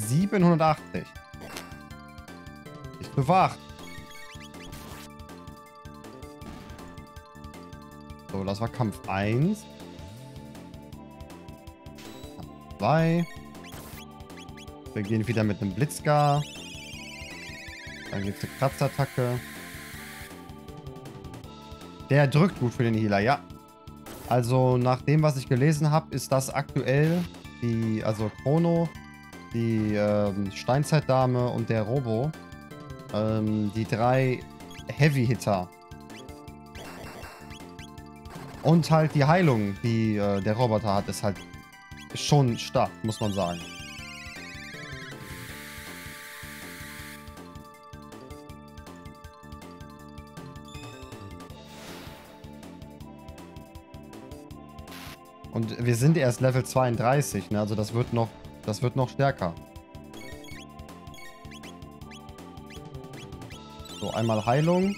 780. Ich bewacht. So, das war Kampf 1. Kampf 2. Wir gehen wieder mit einem Blitzgar. Dann gibt es eine Kraftattacke. Der drückt gut für den Healer, ja. Also nach dem, was ich gelesen habe, ist das aktuell die, also Chrono, die ähm, Steinzeitdame und der Robo, ähm, die drei Heavy-Hitter. Und halt die Heilung, die äh, der Roboter hat, ist halt schon stark, muss man sagen. Und wir sind erst Level 32, ne? Also das wird noch, das wird noch stärker. So, einmal Heilung.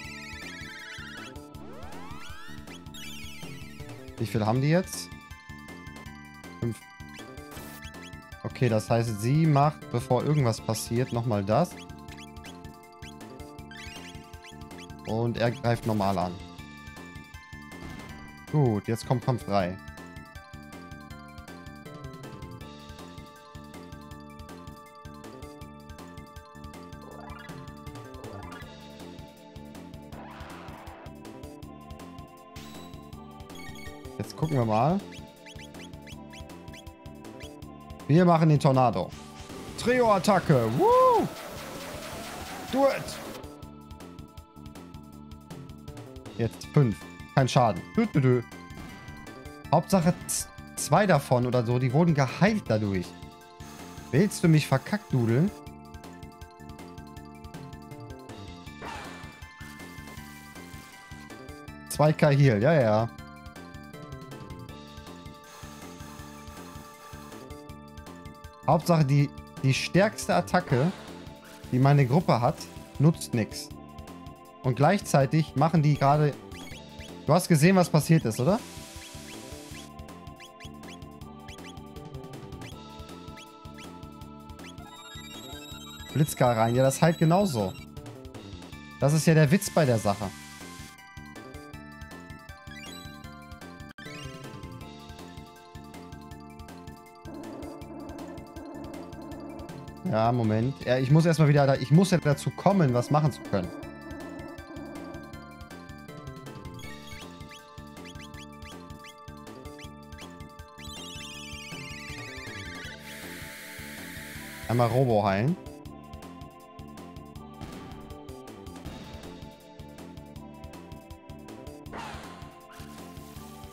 Wie viel haben die jetzt? Fünf. Okay, das heißt, sie macht, bevor irgendwas passiert, nochmal das. Und er greift normal an. Gut, jetzt kommt Kampf 3. gucken wir mal. Wir machen den Tornado. Trio-Attacke. Woo! Do it! Jetzt fünf. Kein Schaden. Dü, dü, dü. Hauptsache zwei davon oder so, die wurden geheilt dadurch. Willst du mich verkackdudeln? Zwei K Heal, ja, ja. Hauptsache, die, die stärkste Attacke, die meine Gruppe hat, nutzt nichts. Und gleichzeitig machen die gerade... Du hast gesehen, was passiert ist, oder? Blitzkar rein. Ja, das ist halt genauso. Das ist ja der Witz bei der Sache. Ja, Moment. Ja, ich muss erstmal wieder da. Ich muss ja dazu kommen, was machen zu können. Einmal Robo heilen.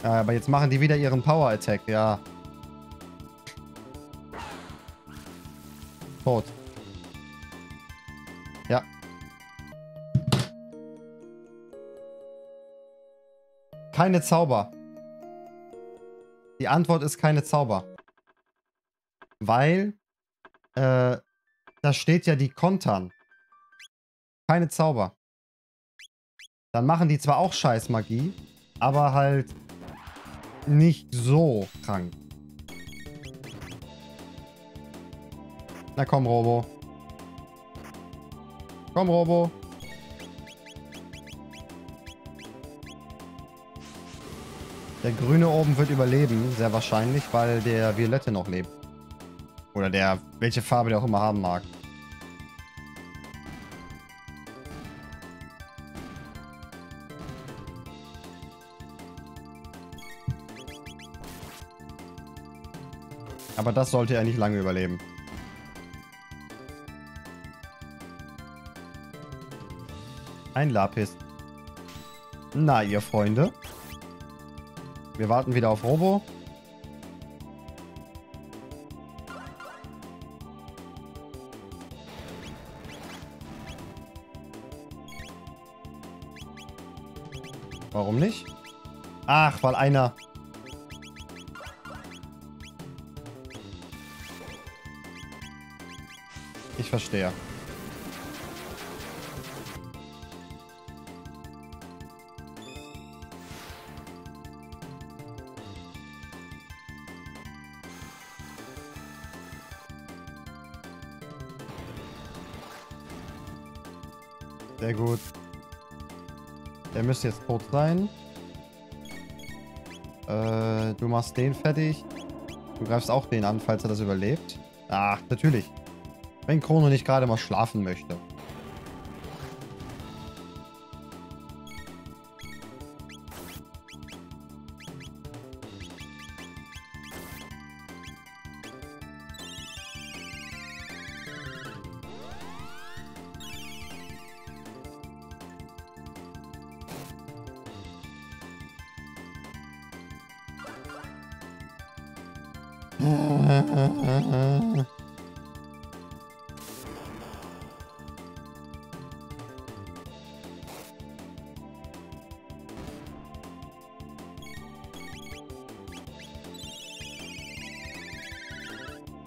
Ja, aber jetzt machen die wieder ihren Power Attack, ja. Tot. Ja. Keine Zauber. Die Antwort ist keine Zauber. Weil, äh, da steht ja die Kontern. Keine Zauber. Dann machen die zwar auch Scheißmagie, aber halt nicht so krank. Na komm, Robo. Komm, Robo. Der Grüne oben wird überleben, sehr wahrscheinlich, weil der Violette noch lebt. Oder der, welche Farbe der auch immer haben mag. Aber das sollte er nicht lange überleben. Ein Lapis. Na, ihr Freunde. Wir warten wieder auf Robo. Warum nicht? Ach, weil einer... Ich verstehe. Sehr gut. Der müsste jetzt tot sein. Äh, du machst den fertig. Du greifst auch den an, falls er das überlebt. Ach, natürlich. Wenn Chrono nicht gerade mal schlafen möchte.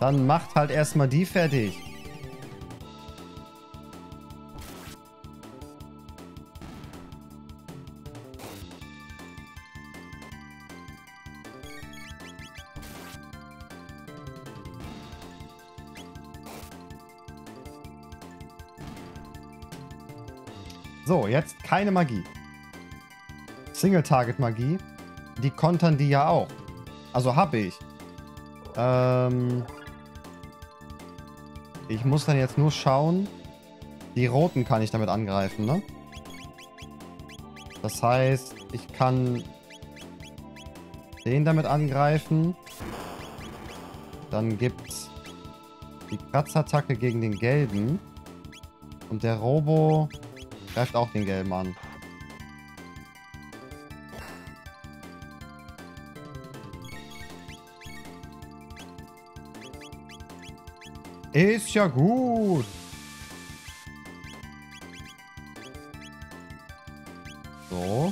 Dann macht halt erstmal die fertig. So, jetzt keine Magie. Single-Target-Magie. Die kontern die ja auch. Also habe ich. Ähm... Ich muss dann jetzt nur schauen. Die roten kann ich damit angreifen, ne? Das heißt, ich kann den damit angreifen. Dann gibt's die Kratzattacke gegen den gelben. Und der Robo greift auch den gelben an. Ist ja gut. So.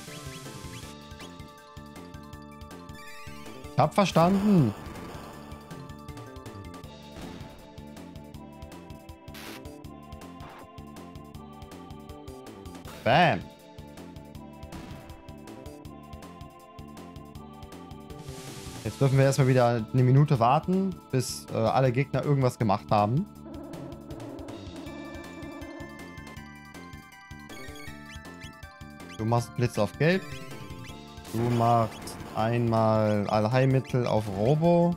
Ich hab verstanden. Bam. Jetzt dürfen wir erstmal wieder eine Minute warten, bis äh, alle Gegner irgendwas gemacht haben. Du machst Blitz auf Gelb. Du machst einmal Allheilmittel auf Robo.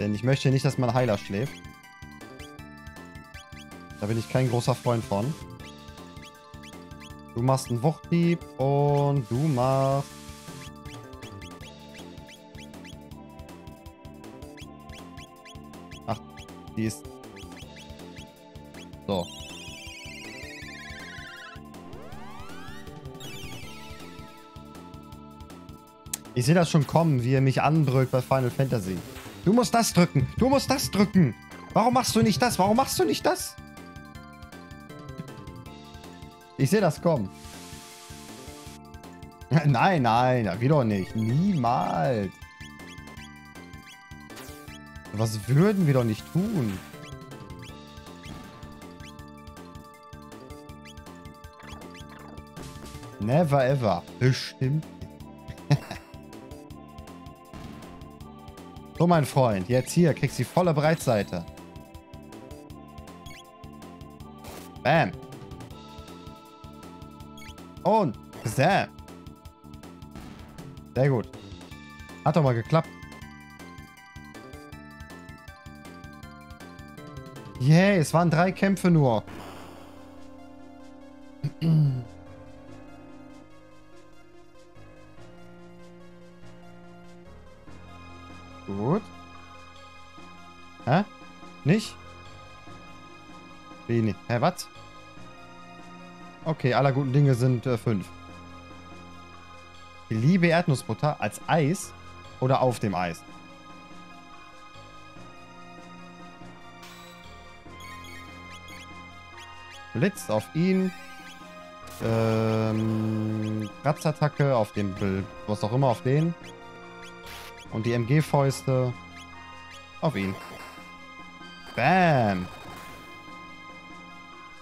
Denn ich möchte nicht, dass mein Heiler schläft. Da bin ich kein großer Freund von. Du machst einen Wuchtdieb und du machst Ist... So. Ich sehe das schon kommen, wie er mich anbrüllt bei Final Fantasy. Du musst das drücken. Du musst das drücken. Warum machst du nicht das? Warum machst du nicht das? Ich sehe das kommen. Nein, nein, wie doch nicht. Niemals. Was würden wir doch nicht tun? Never ever. Bestimmt. so, mein Freund. Jetzt hier. Kriegst die volle Breitseite. Bam. Und. Zam. Sehr gut. Hat doch mal geklappt. Yay, es waren drei Kämpfe nur. Gut. Hä? Nicht? Wie nicht? Hä, was? Okay, aller guten Dinge sind äh, fünf. Ich liebe Erdnussbutter als Eis oder auf dem Eis. Blitz auf ihn. Ähm, Kratzattacke auf den, was auch immer, auf den. Und die MG-Fäuste auf ihn. Bam.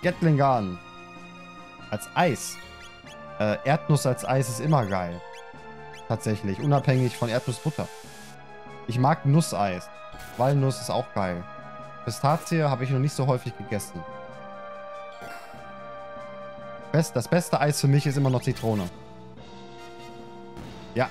Gatling Gun. Als Eis. Äh, Erdnuss als Eis ist immer geil. Tatsächlich. Unabhängig von Erdnussbutter. Ich mag Nusseis. Walnuss ist auch geil. Pistazie habe ich noch nicht so häufig gegessen. Best, das beste Eis für mich ist immer noch Zitrone. Ja.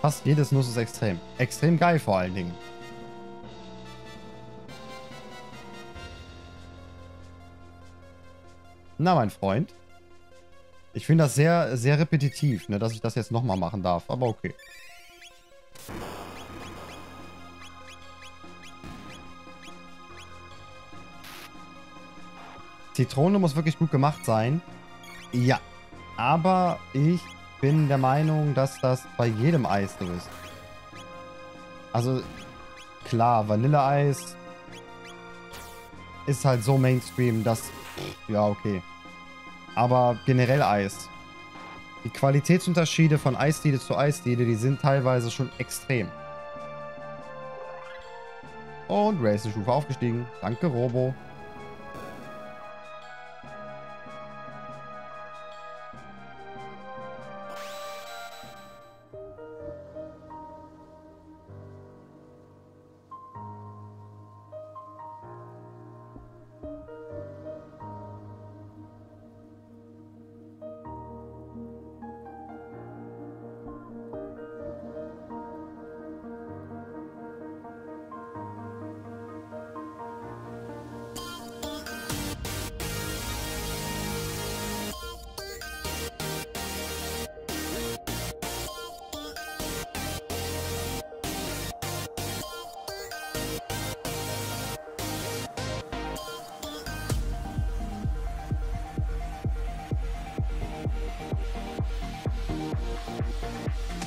Fast jedes Nuss ist extrem. Extrem geil vor allen Dingen. Na, mein Freund. Ich finde das sehr, sehr repetitiv, ne, dass ich das jetzt nochmal machen darf. Aber okay. Zitrone muss wirklich gut gemacht sein. Ja. Aber ich bin der Meinung, dass das bei jedem Eis so ist. Also, klar, Vanilleeis ist halt so Mainstream, dass... Ja, okay. Aber generell Eis. Die Qualitätsunterschiede von Eisdiele zu Eisdiele, die sind teilweise schon extrem. Und Race ist Stufe aufgestiegen. Danke, Robo.